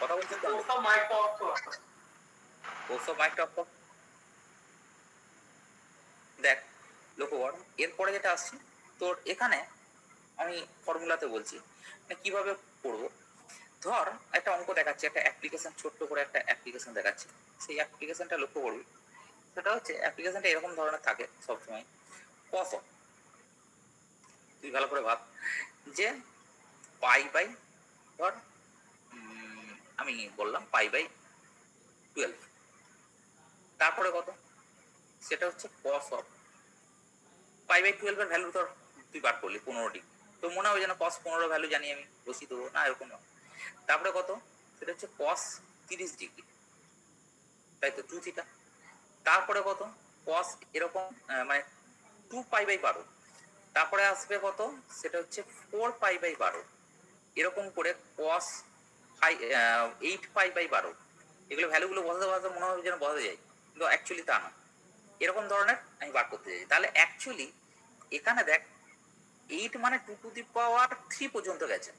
A: কথা বলছেন তো?
C: ওসব মাইক অফ কর
A: ওসব মাইকটা অফ কর। দেখ লক্ষ্য কর এরপরে যেটা আসছে তোর এখানে আমি ফর্মুলাতে বলছি। মানে কীভাবে করব? ধর, একটা অঙ্ক দেখাচ্ছি, একটা অ্যাপ্লিকেশন ছোট্ট করে একটা অ্যাপ্লিকেশন দেখাচ্ছি। সেই অ্যাপ্লিকেশনটা লক্ষ্য করবি। সেটা হচ্ছে অ্যাপ্লিকেশনটা এরকম ধরনের থাকে সবসময়। কস তুই ভালো করে ভাব যে পাই বাই, ধর আমি বললাম পাই বাই টুয়েলভ তারপরে কত? সেটা হচ্ছে কস অফ পাই বাই টুয়েলভের ভ্যালু ধর, তুই বার করলি পনেরো ডিগ্রি তো মনে হয় যেন কস পনেরো ভ্যালু জানি আমি, বসিয়ে দেবো। না, এরকম তারপরে কত? সেটা হচ্ছে কস তিরিশ ডিগ্রি। তাই তো? টু থিটা তারপরে কত? কস এরকম মানে টু পাই বাই বারো। তারপরে আসবে কত? সেটা হচ্ছে ফোর পাই বাই বারো। এরকম করে cos phi eight pi by বারো। এগুলো ভ্যালুগুলো বসাতে বসাতে মনে হবে যেন বসাতে যায় কিন্তু অ্যাকচুয়ালি তা না। এরকম ধরনের আমি বার করতে চাই তাহলে অ্যাকচুয়ালি এখানে দেখ এইট মানে two to the power three পর্যন্ত গেছে।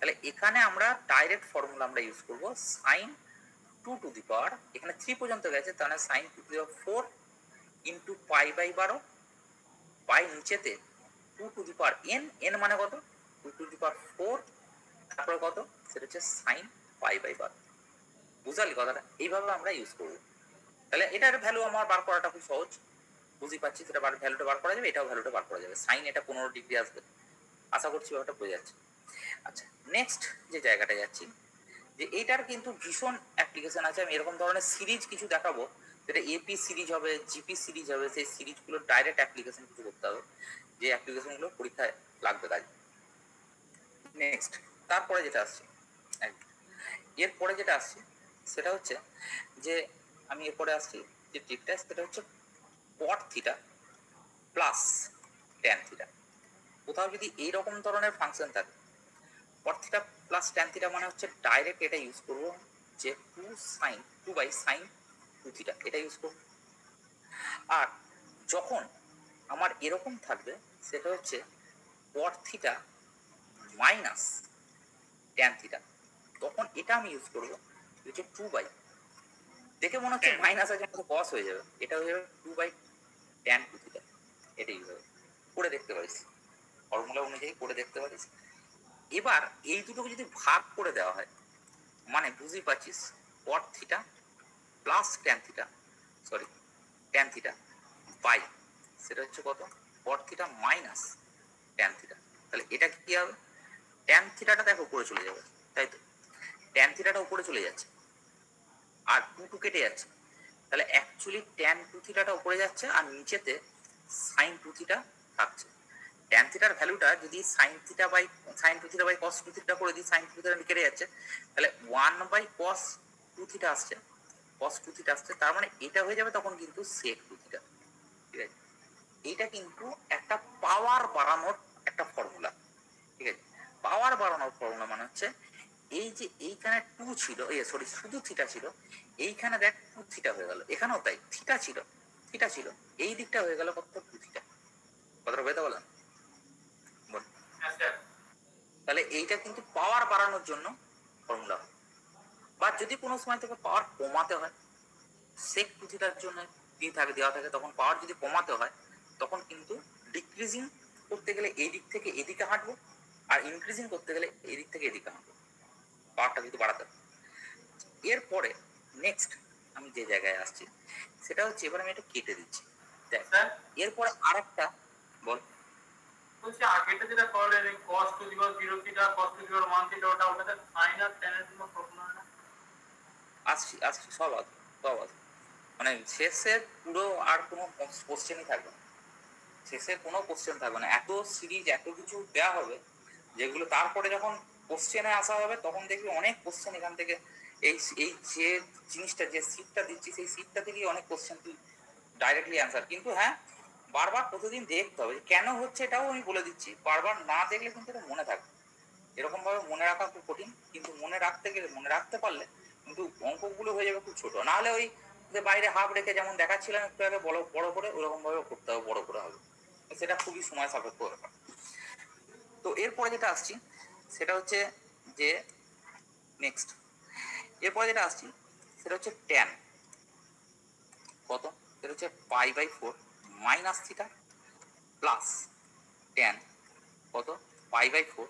A: তাহলে এখানে আমরা ডাইরেক্ট ফর্মুলা আমরা ইউজ করব sine two to the power এখানে থ্রি পর্যন্ত গেছে, তাহলে sine two to the power four into pi by বারো পাই নিচেতে two to the power n n মানে কত? Two to the power four তারপর কত? সেটা হচ্ছে সাইন পাই বাই বারো। বুঝালি কথাটা? এইভাবে আমরা ইউজ করব। তাহলে এটার ভ্যালু আমার বার করাটা খুব সহজ। বুঝতে পারছি সেটা ভ্যালুটা বার করা যাবে, এটাও ভ্যালুটা বার করা যাবে। সাইন এটা পনেরো ডিগ্রি আসবে। আশা করছি ব্যাপারটা বোঝা যাচ্ছে। আচ্ছা নেক্সট যে জায়গাটা যাচ্ছি, যে এইটার কিন্তু ভীষণ অ্যাপ্লিকেশন আছে। আমি এরকম ধরনের সিরিজ কিছু দেখাবো, যেটা এপি সিরিজ হবে জিপি সিরিজ হবে, সেই সিরিজগুলো ডাইরেক্ট অ্যাপ্লিকেশন কিছু করতে হবে, যে অ্যাপ্লিকেশনগুলো পরীক্ষায় লাগবে কাজ নেক্সট তারপরে যেটা আসছে এরপরে যেটা আসছে, সেটা হচ্ছে যে আমি এরপরে আসছি, যে টিপটা সেটা হচ্ছে cot theta plus tan theta কোথাও যদি এইরকম ধরনের ফাংশন থাকে cot theta plus tan theta মানে হচ্ছে ডাইরেক্ট এটা ইউজ করব যে two sine two by sine two theta এটা ইউজ করব। আর যখন আমার এরকম থাকবে সেটা হচ্ছে cot theta minus tan theta তখন এটা আমি ইউজ করব হচ্ছে টু বাই দেখে মনে হচ্ছে মাইনাস আছে মতো কস হয়ে যাবে। এটা হয়ে যাবে two by tan two theta এটাই হবে করে দেখতে পারিস। ফর্মুলা অনুযায়ী করে দেখতে পারিস। এবার এই দুটোকে যদি ভাগ করে দেওয়া হয় মানে বুঝতেই পারছিস cot theta plus tan theta sorry tan theta by সেটা হচ্ছে কত? Cot theta minus tan theta তাহলে এটা কি হবে? ট্যান থিটাটা দেখো উপরে চলে যাবে, তাই তো? ট্যান থিটাটা উপরে চলে যাচ্ছে, আর টু টু কেটে যাচ্ছে। তাহলে অ্যাকচুয়ালি ট্যান টু থিটাটা উপরে যাচ্ছে, আর নিচেতে সাইন টু থিটা থাকছে। ট্যান থিটার ভ্যালুটা যদি sine theta by sine two theta by cos two theta করে দিই সাইন টু থিটা কেটে যাচ্ছে, তাহলে one by cos two theta আসছে। কস টু থিটা আসছে, তার মানে এটা হয়ে যাবে তখন কিন্তু সেক টু থিটা ঠিক আছে? এইটা কিন্তু একটা পাওয়ার বাড়ানোর একটা ফর্মুলা ঠিক আছে? পাওয়ার বাড়ানোর ফর্মুলা মানে হচ্ছে, এই যে এইখানে টু ছিল সরি শুধু থিটা ছিল, এইখানে দেখ টু থিটা হয়ে গেল। এখানেও তাই থিটা ছিল থিটা ছিল, এই দিকটা হয়ে গেল কত টু থিটা কথাটা বুঝতে পারলাম? বল।
C: হ্যাঁ স্যার
A: তাহলে এইটা কিন্তু পাওয়ার বাড়ানোর জন্য ফর্মুলা বা যদি কোনো সময় থেকে পাওয়ার কমাতে হয় সেক টু থিটার জন্য দিয়ে থাকে দেওয়া থাকে তখন পাওয়ার যদি কমাতে হয় তখন কিন্তু ডিক্রিজিং করতে গেলে এই দিক থেকে এদিকে হাঁটবো আর ইনক্রিজিং করতে গেলে এই দিক থেকে এদিকে হাঁটবো। পাওয়ারটা কিন্তু বাড়াতে হবে এরপরে নেক্সট আমি যে জায়গায় আসছি সেটা হচ্ছে এবার আমি এটা কেটে দিচ্ছি। দেখ এরপরে আরেকটা বল।
C: বলছি যেটা করলেন ওটা tan এর জন্য প্রশ্ন হয় না?
A: আসছি আসছি, সব আছে সব আছে। মানে শেষে পুরো আর কোনো কোশ্চেনই থাকবে না। শেষে কোনো কোশ্চেন থাকবে না। এত সিরিজ এত কিছু দেওয়া হবে, যেগুলো তারপরে যখন কোশ্চেনে আসা হবে, তখন দেখবি অনেক কোশ্চেন এখান থেকে এই এই যে জিনিসটা, যে সিটটা দিচ্ছি সেই সিটটা থেকেই অনেক কোশ্চেন তুই ডাইরেক্টলি অ্যান্সার কিন্তু হ্যাঁ বারবার প্রতিদিন দেখতে হবে কেন হচ্ছে এটাও আমি বলে দিচ্ছি, বারবার না দেখলে কিন্তু এটা মনে থাকবে। এরকম ভাবে মনে রাখা খুব কঠিন, কিন্তু মনে রাখতে গেলে, মনে রাখতে পারলে কিন্তু অঙ্কগুলো হয়ে যাবে খুব ছোট। নাহলে ওই যে বাইরে হাফ রেখে যেমন দেখাচ্ছিলাম একটু আগে বড় বড় করে ওরকম ভাবে করতে হবে, বড় করে হবে। সেটা খুবই সময় সাপেক্ষ ব্যাপার। তো এরপরে যেটা আসছি, সেটা হচ্ছে যে নেক্সট এরপরে যেটা আসছি, সেটা হচ্ছে ট্যান কত? সেটা হচ্ছে pi by four minus theta plus tan কত? Pi by four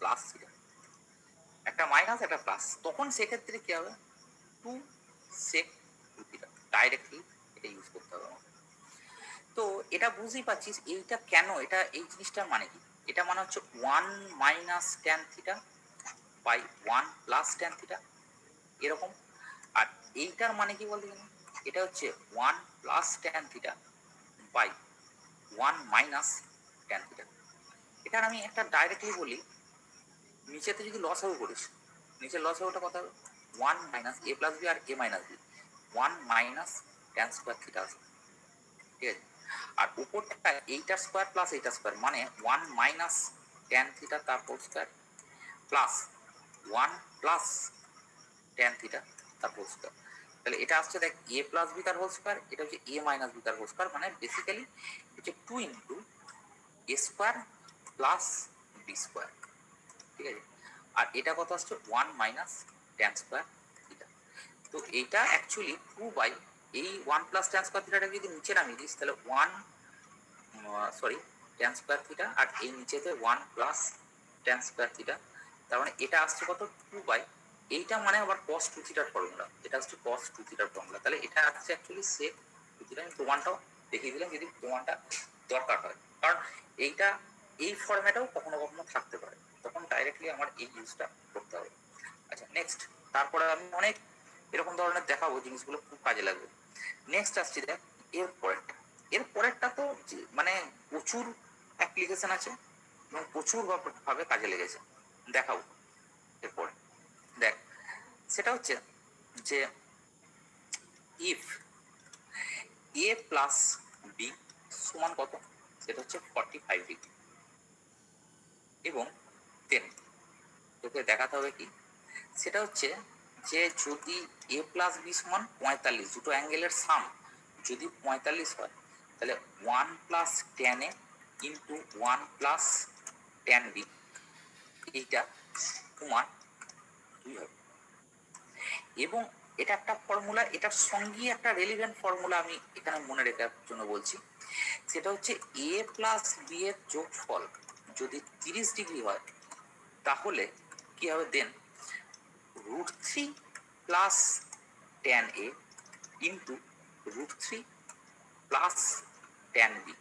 A: plus theta একটা মাইনাস একটা প্লাস তখন সেক্ষেত্রে কি হবে? টু সেক থিটা ডাইরেক্টলি এটা ইউজ করতে হবে আমাকে। তো এটা বুঝতেই পারছিস, এইটা কেন? এটা, এই জিনিসটার মানে কি? এটা মানে হচ্ছে one minus tan theta by one plus tan theta এরকম। আর এইটার মানে কি বলতে এটা হচ্ছে one plus tan theta by one minus tan theta এটার আমি একটা ডাইরেক্টলি বলি, নিচেতে যদি লস হবে করিস নিচের লস ওটা কথা হবে? One minus A plus B R A minus B one minus tan square theta আছে। ঠিক আছে? আর উপরটা এইটা স্কোয়ার প্লাস এইটার স্কোয়ার মানে ওয়ান মাইনাস ট্যান থিটা তার whole square plus one plus tan theta তার হোল স্কোয়ার তাহলে এটা আসছে দেখ এ প্লাস বি তার হোল স্কোয়ার এটা হচ্ছে এ মাইনাস বি তার হোল স্কোয়ার মানে বেসিক্যালি হচ্ছে two into A square plus B square ঠিক আছে? আর এটা কত আসছে? One minus tan square theta তো এইটা অ্যাকচুয়ালি টু বাই এই ওয়ান প্লাস ট্যান স্কোয়ার থিটাটা যদি নিচে নামিয়ে দিস, তাহলে one sorry tan square theta আর এই নিচেতে one plus tan square theta তার মানে এটা আসছে কত? টু বাই এইটা মানে আবার কস টু থিটার ফর্মুলা এটা হচ্ছে কস টু থিটার ফর্মুলা তাহলে এটা আসছে অ্যাকচুয়ালি টু থিটা আমি প্রমাণটাও দেখিয়ে দিলাম যদি প্রমাণটা দরকার হয়। কারণ এইটা এই ফর্ম্যাটেও কখনো কখনো থাকতে পারে। তখন ডাইরেক্টলি আমার এই ইউজটা করতে হবে। আচ্ছা নেক্সট তারপরে আমি অনেক এরকম ধরনের দেখাবো, জিনিসগুলো খুব কাজে লাগবে। নেক্সট আসছি দেখ, এর পরেরটা। এর পরেরটা তো মানে প্রচুর অ্যাপ্লিকেশন আছে এবং প্রচুর ভাবে কাজে লেগেছে। দেখাবো। এরপরে। সেটা হচ্ছে যে ইফ এ প্লাস বি সমান কত? সেটা হচ্ছে ফর্টি ফাইভ ডিগ্রি এবং টেন তোকে দেখাতে হবে কি? সেটা হচ্ছে যে যদি এ প্লাস বি সমান পঁয়তাল্লিশ, দুটো অ্যাঙ্গেলের সাম যদি পঁয়তাল্লিশ হয়, তাহলে one plus tan A into one plus tan B এইটা সমান দুই হবে। এবং এটা একটা ফর্মুলা এটার সঙ্গেই একটা রেলিভেন্ট ফর্মুলা আমি এখানে মনে রেখার জন্য বলছি। সেটা হচ্ছে এ প্লাস বি এর যোগফল যদি তিরিশ ডিগ্রি হয় তাহলে কি হবে then root three plus tan A into root three plus tan B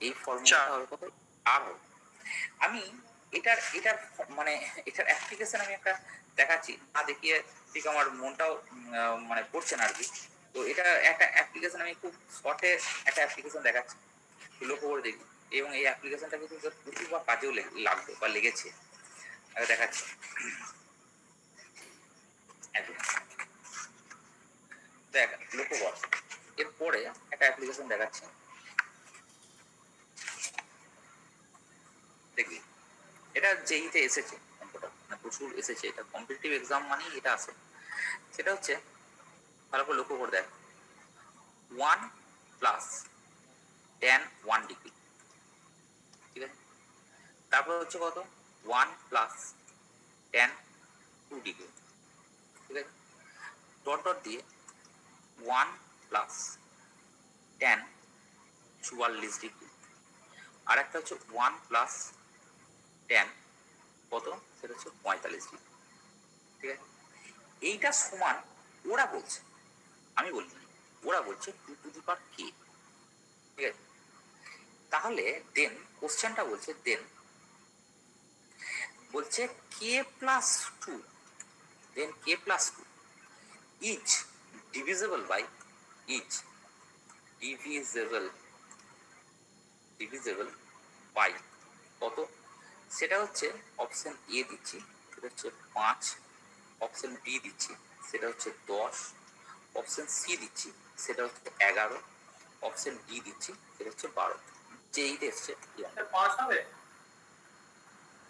A: এই ফর্মুলাটা হবে কত? আর আমি এটার এটার মানে এটার অ্যাপ্লিকেশন আমি একটা দেখাচ্ছি, না দেখিয়ে ঠিক আমার মনটাও মানে পড়ছে না আর কি। তো এটা একটা অ্যাপ্লিকেশন আমি খুব শর্টে একটা অ্যাপ্লিকেশন দেখাচ্ছি লক্ষ্য করে দেখি। এবং এই অ্যাপ্লিকেশনটা কিন্তু প্রচুর বা কাজেও লেগ- লাগবে বা লেগেছে। দেখাচ্ছি। দেখ লক্ষ্য কর এরপরে একটা অ্যাপ্লিকেশন দেখাচ্ছি। দেখবি। এটা যেইতে এসেছে। মানে প্রচুর এসেছে, এটা কম্পিটিটিভ এক্সাম মানেই এটা আসে সেটা হচ্ছে, ভালো করে লক্ষ্য করে দেখ। One plus tan one degree ঠিক আছে? তারপর হচ্ছে কত? One plus tan two degree ঠিক আছে? ডট ডট দিয়ে ওয়ান প্লাস টেন চুয়াল্লিশ ডিগ্রি আর একটা হচ্ছে ওয়ান প্লাস টেন কত? হচ্ছে পঁয়তাল্লিশ ডিগ্রি ঠিক আছে? এইটা সমান, ওরা বলছে। আমি বলিনি, ওরা বলছে টু টু দি পার কে ঠিক আছে? তাহলে দেন কোশ্চেনটা বলছে দেন বলছে K plus two then K plus two each divisible by each divisible divisible by কত? সেটা হচ্ছে অপশন এ দিচ্ছি সেটা হচ্ছে পাঁচ। অপশন বি দিচ্ছি সেটা হচ্ছে দশ। অপশন সি দিচ্ছি সেটা হচ্ছে এগারো। অপশন ডি দিচ্ছি সেটা হচ্ছে বারো। এসছে ইয়া।
C: এটা হবে?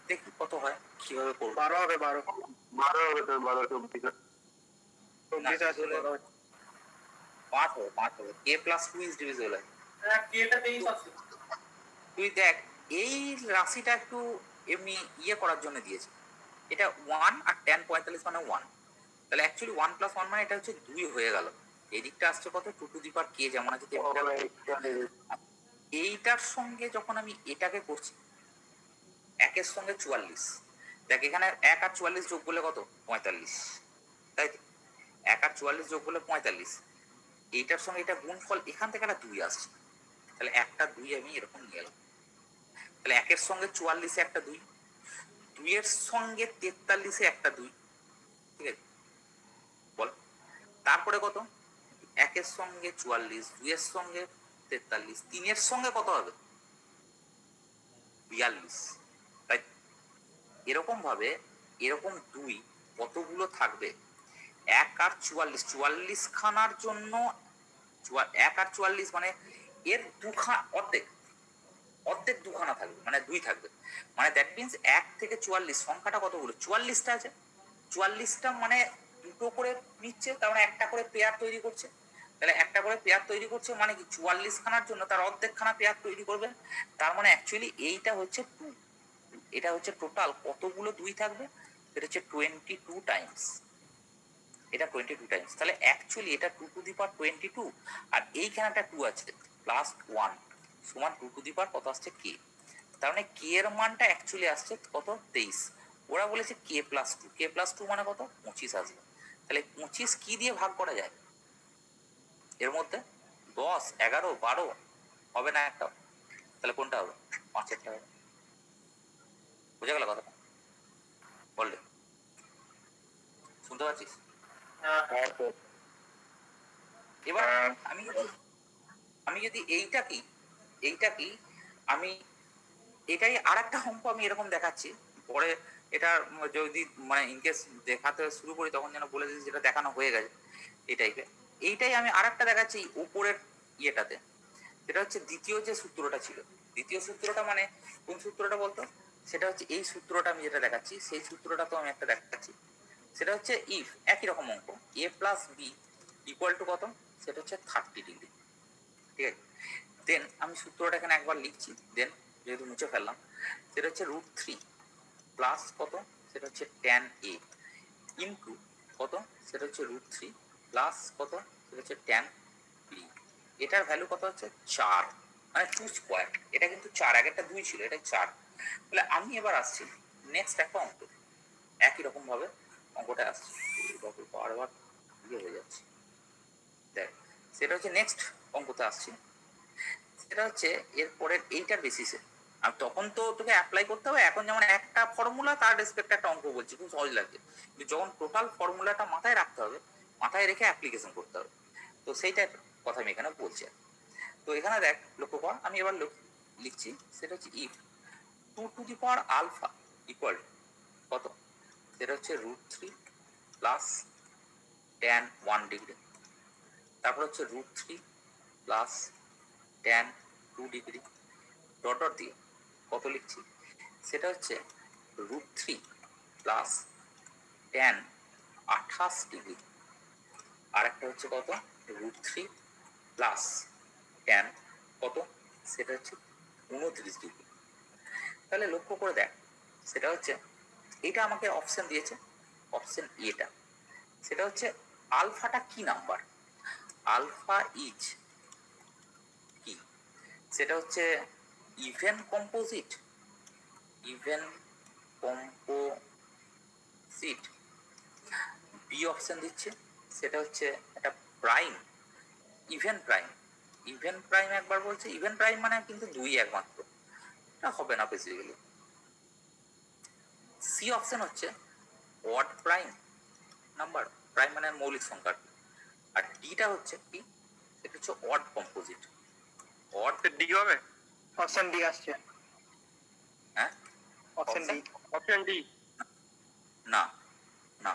A: দেখি কত হয় কীভাবে করব।
B: বারো হবে বারো।
D: বারো হবে তো বারো চব্বিশ।
A: পাঁচ হবে পাঁচ হবে। কে প্লাস টু ইজ তুই দেখ এই রাশিটা একটু এমনি ইয়ে করার জন্য দিয়েছে। এটা ওয়ান আর টেন পঁয়তাল্লিশ মানে ওয়ান তাহলে অ্যাকচুয়ালি ওয়ান প্লাস ওয়ান মানে এটা হচ্ছে দুই হয়ে গেল। এই দিকটা আসছে কত? টু টু দি পার কে যেমন আছে এইটার সঙ্গে যখন আমি এটাকে করছি একের সঙ্গে চুয়াল্লিশ। দেখ এখানে এক আর চুয়াল্লিশ যোগ করলে কত? পঁয়তাল্লিশ। তাই তো? এক আর চুয়াল্লিশ যোগ করলে পঁয়তাল্লিশ। এইটার সঙ্গে এটা গুণফল এখান থেকে একটা দুই আসছে। তাহলে একটা দুই আমি এরকম নিয়ে এলাম। তাহলে একের সঙ্গে চুয়াল্লিশে একটা দুই, দুইয়ের সঙ্গে তেতাল্লিশে একটা দুই, ঠিক আছে? বল। তারপরে কত? একের সঙ্গে চুয়াল্লিশ, দুইয়ের সঙ্গে তেতাল্লিশ, তিনের সঙ্গে কত হবে? বিয়াল্লিশ। তাই এরকম ভাবে এরকম দুই কতগুলো থাকবে? এক আর চুয়াল্লিশ চুয়াল্লিশ খানার জন্য এক আর চুয়াল্লিশ মানে এর দুখা অর্ধেক। অর্ধেক দুখানা থাকবে মানে দুই থাকবে। মানে দ্যাট মিনস এক থেকে চুয়াল্লিশ, সংখ্যাটা কতগুলো চুয়াল্লিশটা আছে। চুয়াল্লিশটা মানে দুটো করে নিচ্ছে, তার মানে একটা করে পেয়ার তৈরি করছে। তাহলে একটা করে পেয়ার তৈরি করছে মানে কি? চুয়াল্লিশ খানার জন্য তার অর্ধেক খানা পেয়ার তৈরি করবে। তার মানে অ্যাকচুয়ালি এইটা হচ্ছে টু এটা হচ্ছে টোটাল কতগুলো দুই থাকবে? এটা হচ্ছে টোয়েন্টি টু টাইমস এটা টোয়েন্টি টু টাইমস তাহলে অ্যাকচুয়ালি এটা two to the power twenty two আর এইখানে একটা টু আছে। প্লাস ওয়ান সমান টু টু দি পার কত আসছে কে তার মানে কে এর মানটা অ্যাকচুয়ালি আসছে কত? তেইশ। ওরা বলেছে K plus two K plus two মানে কত? পঁচিশ আসবে। তাহলে পঁচিশ কি দিয়ে ভাগ করা যায়? এর মধ্যে দশ এগারো বারো হবে না একটা। তাহলে কোনটা হবে? পাঁচেরটা হবে। বুঝে গেল কথা বললে শুনতে পাচ্ছিস?
C: হ্যাঁ
A: এবার আমি যদি আমি যদি এইটাকেই এইটাকেই আমি এটাই আর একটা অঙ্ক আমি এরকম দেখাচ্ছি। পরে এটা যদি মানে ইনকেস দেখাতে শুরু করি, তখন যেন বলে দিচ্ছি যেটা দেখানো হয়ে গেছে, এই টাইপের এইটাই আমি আর একটা দেখাচ্ছি উপরের ইয়েটাতে। সেটা হচ্ছে দ্বিতীয় যে সূত্রটা ছিল। দ্বিতীয় সূত্রটা মানে কোন সূত্রটা বলতো? সেটা হচ্ছে এই সূত্রটা আমি যেটা দেখাচ্ছি, সেই সূত্রটা তো আমি একটা দেখাচ্ছি। সেটা হচ্ছে ইফ একই রকম অঙ্ক A plus B equal to কত? সেটা হচ্ছে থার্টি ডিগ্রি ঠিক আছে? দেন আমি সূত্রটা এখানে একবার লিখছি। দেন যেহেতু মুছে ফেললাম, সেটা হচ্ছে রুট থ্রি প্লাস কত? সেটা হচ্ছে ট্যান এ ইন্টু কত? সেটা হচ্ছে রুট থ্রি প্লাস কত? সেটা হচ্ছে ট্যান বি এটার ভ্যালু কত হচ্ছে? চার। মানে টু স্কোয়ার এটা কিন্তু চার, আগেরটা দুই ছিল, এটা চার। তাহলে আমি এবার আসছি নেক্সট একটা অঙ্ক একই রকম ভাবে অঙ্কটা আসছে। বারবার ইয়ে হয়ে যাচ্ছে। দেখ, সেটা হচ্ছে নেক্সট অঙ্কতে আসছি। সেটা হচ্ছে এরপরের এইটার বেসিসে আর তখন তো তোকে অ্যাপ্লাই করতে হবে। এখন যেমন একটা ফর্মুলা তার রেসপেক্ট একটা অঙ্ক বলছি, খুব সহজ লাগছে কিন্তু যখন টোটাল ফর্মুলাটা মাথায় রাখতে হবে, মাথায় রেখে অ্যাপ্লিকেশন করতে হবে। তো সেইটার কথা আমি এখানে বলছি তো এখানে দেখ, লক্ষ্য কর, আমি এবার লিখছি। সেটা হচ্ছে if two to the power alpha equal কত? সেটা হচ্ছে root three plus tan one degree তারপর হচ্ছে root three plus tan two degree dot dot দিয়ে কত লিখছি? সেটা হচ্ছে রুট থ্রি প্লাস ট্যান আঠাশ ডিগ্রি আর একটা হচ্ছে কত? রুট থ্রি প্লাস ট্যান কত? সেটা হচ্ছে উনত্রিশ ডিগ্রি তাহলে লক্ষ্য করে দেখ, সেটা হচ্ছে এটা আমাকে অপশন দিয়েছে অপশন এটা সেটা হচ্ছে আলফাটা কি নাম্বার আলফা ইজ সেটা হচ্ছে even composite even composite B option দিচ্ছে, সেটা হচ্ছে একটা prime even prime even prime একবার বলছে ইভেন প্রাইম মানে কিন্তু দুই একমাত্র, এটা হবে না বেসিক্যালি সি অপশন হচ্ছে ওয়ার্ড প্রাইম নাম্বার প্রাইম মানে মৌলিক সংখ্যা। আর ডিটা হচ্ছে কি? সেটা হচ্ছে ওয়ার্ড কম্পোজিট ওয়ার্ড
B: ডি হবে?
E: অপশন ডি আসছে।
A: হ্যাঁ?
E: অপশন ডি
B: অপশন ডি
A: না না।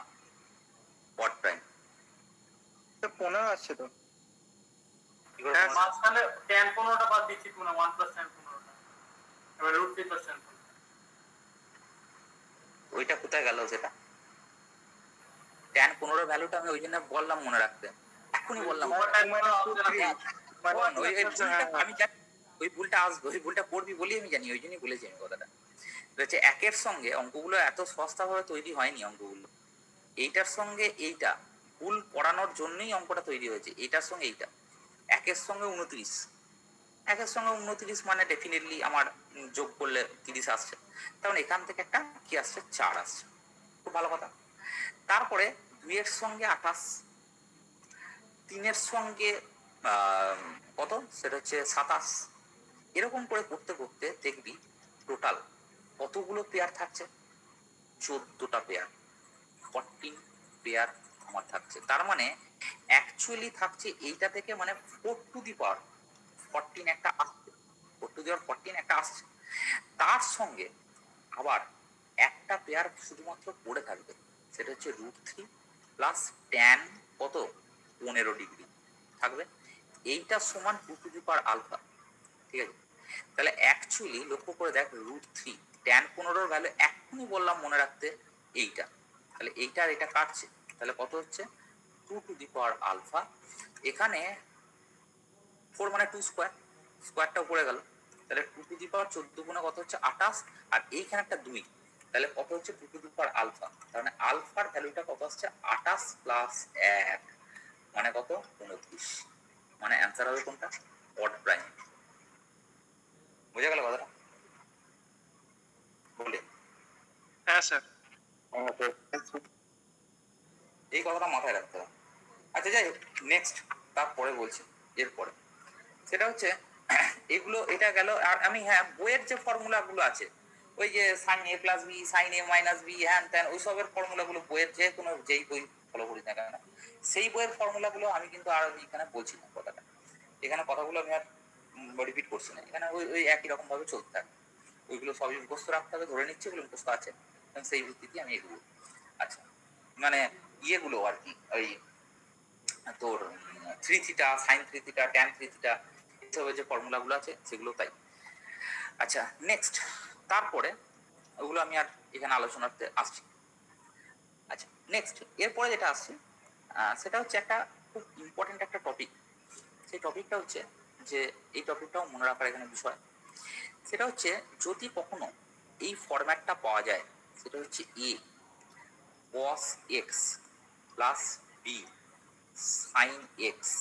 A: ওয়ার্ড প্রাইম
E: তো পনেরো আসছে তো।
B: হ্যাঁ,
C: মাঝখানে বাদ দিচ্ছি পুরো ওয়ান প্লাস ট্যান পনেরোটা। এবার ট্যান
A: ওইটা কোথায় গেল সেটা? ট্যান পনেরো ভ্যালুটা আমি ওই জন্য বললাম মনে রাখতে। এখনই বললাম। হ্যাঁ, ওই ভুলটা আমি জানি ওই ভুলটা আসবে ওই ভুলটা পড়বি বলি আমি জানি ওই জন্যই বলেছি আমি কথাটা। হচ্ছে একের সঙ্গে অঙ্কগুলো এত সস্তা ভাবে তৈরি হয়নি অঙ্কগুলো। এইটার সঙ্গে এইটা ভুল পড়ানোর জন্যই অঙ্কটা তৈরি হয়েছে এইটার সঙ্গে এইটা। একের সঙ্গে উনত্রিশ। একের সঙ্গে উনত্রিশ মানে ডেফিনেটলি আমার যোগ করলে তিরিশ আসছে। তখন এখান থেকে একটা কি আসছে? চার আসছে। খুব ভালো কথা। তারপরে দুইয়ের সঙ্গে আঠাশ তিনের সঙ্গে কত? সেটা হচ্ছে সাতাশ। এরকম করে করতে করতে দেখবি টোটাল কতগুলো পেয়ার থাকছে? চোদ্দটা পেয়ার ফরটিন পেয়ার আমার থাকছে। তার মানে অ্যাকচুয়ালি থাকছে এইটা থেকে মানে four to the power fourteen একটা আসছে। Four to the power fourteen একটা আসছে। তার সঙ্গে আবার একটা পেয়ার শুধুমাত্র পড়ে থাকবে। সেটা হচ্ছে রুট থ্রি প্লাস ট্যান কত? পনেরো ডিগ্রি থাকবে? এইটা সমান two to the power alpha. ঠিক আছে? তাহলে অ্যাকচুয়ালি লক্ষ্য করে দেখ রুট থ্রি ট্যান পনেরোর ভ্যালু এখনই বললাম মনে রাখতে এইটা। তাহলে এইটা আর এটা কাটছে। তাহলে কত হচ্ছে? Two to the power alpha এখানে ফোর মানে টু স্কোয়ার স্কোয়ারটা উপরে গেল। তাহলে টু টু দি পাওয়ার চোদ্দ গুণে কত হচ্ছে? আঠাশ। আর এইখানে একটা দুই। তাহলে কত হচ্ছে? Two to the power alpha মানে আলফার ভ্যালুটা কত আসছে? আঠাশ প্লাস এক। মানে কত? উনত্রিশ। মানে অ্যান্সার হবে কোনটা? অড প্রাইম বুঝে গেল কথাটা? বলে
B: হ্যাঁ স্যার
A: এই কথাটা মাথায় রাখতে হবে। আচ্ছা যাই হোক নেক্সট তারপরে বলছি এরপরে। সেটা হচ্ছে এগুলো এটা গেল আর আমি হ্যাঁ বইয়ের যে ফর্মুলাগুলো আছে ওই যে sine A plus B sine A minus B হ্যান ত্যান ওই সবের ফর্মুলাগুলো বইয়ের যে কোনো যেই বই ফলো করি না। কেন সেই বইয়ের ফর্মুলাগুলো আমি কিন্তু আর এখানে বলছি না কথাটা। এখানে কথাগুলো আমি আর রিপিট করছি না। এখানে ওই ওই একই রকম ভাবে চলতে থাকে। ওইগুলো সবই মুখস্থ রাখতে হবে, ধরে নিচ্ছে ওগুলো মুখস্থ আছে। এবং সেই ভিত্তিতে আমি এগুলো আচ্ছা মানে ইয়েগুলো আর কি, ওই তোর three theta sine three theta tan three theta এসবের যে ফর্মুলাগুলো আছে, সেগুলো তাই। আচ্ছা নেক্সট তারপরে ওগুলো আমি আর এখানে আলোচনাতে আসছি। নেক্সট এরপরে যেটা আসছে সেটা হচ্ছে একটা খুব ইম্পর্টেন্ট একটা টপিক সেই টপিকটা হচ্ছে যে, এই টপিকটাও মনে রাখার এখানে বিষয়। সেটা হচ্ছে, যদি কখনো এই ফরম্যাটটা পাওয়া যায়, সেটা হচ্ছে A cos x plus B sine X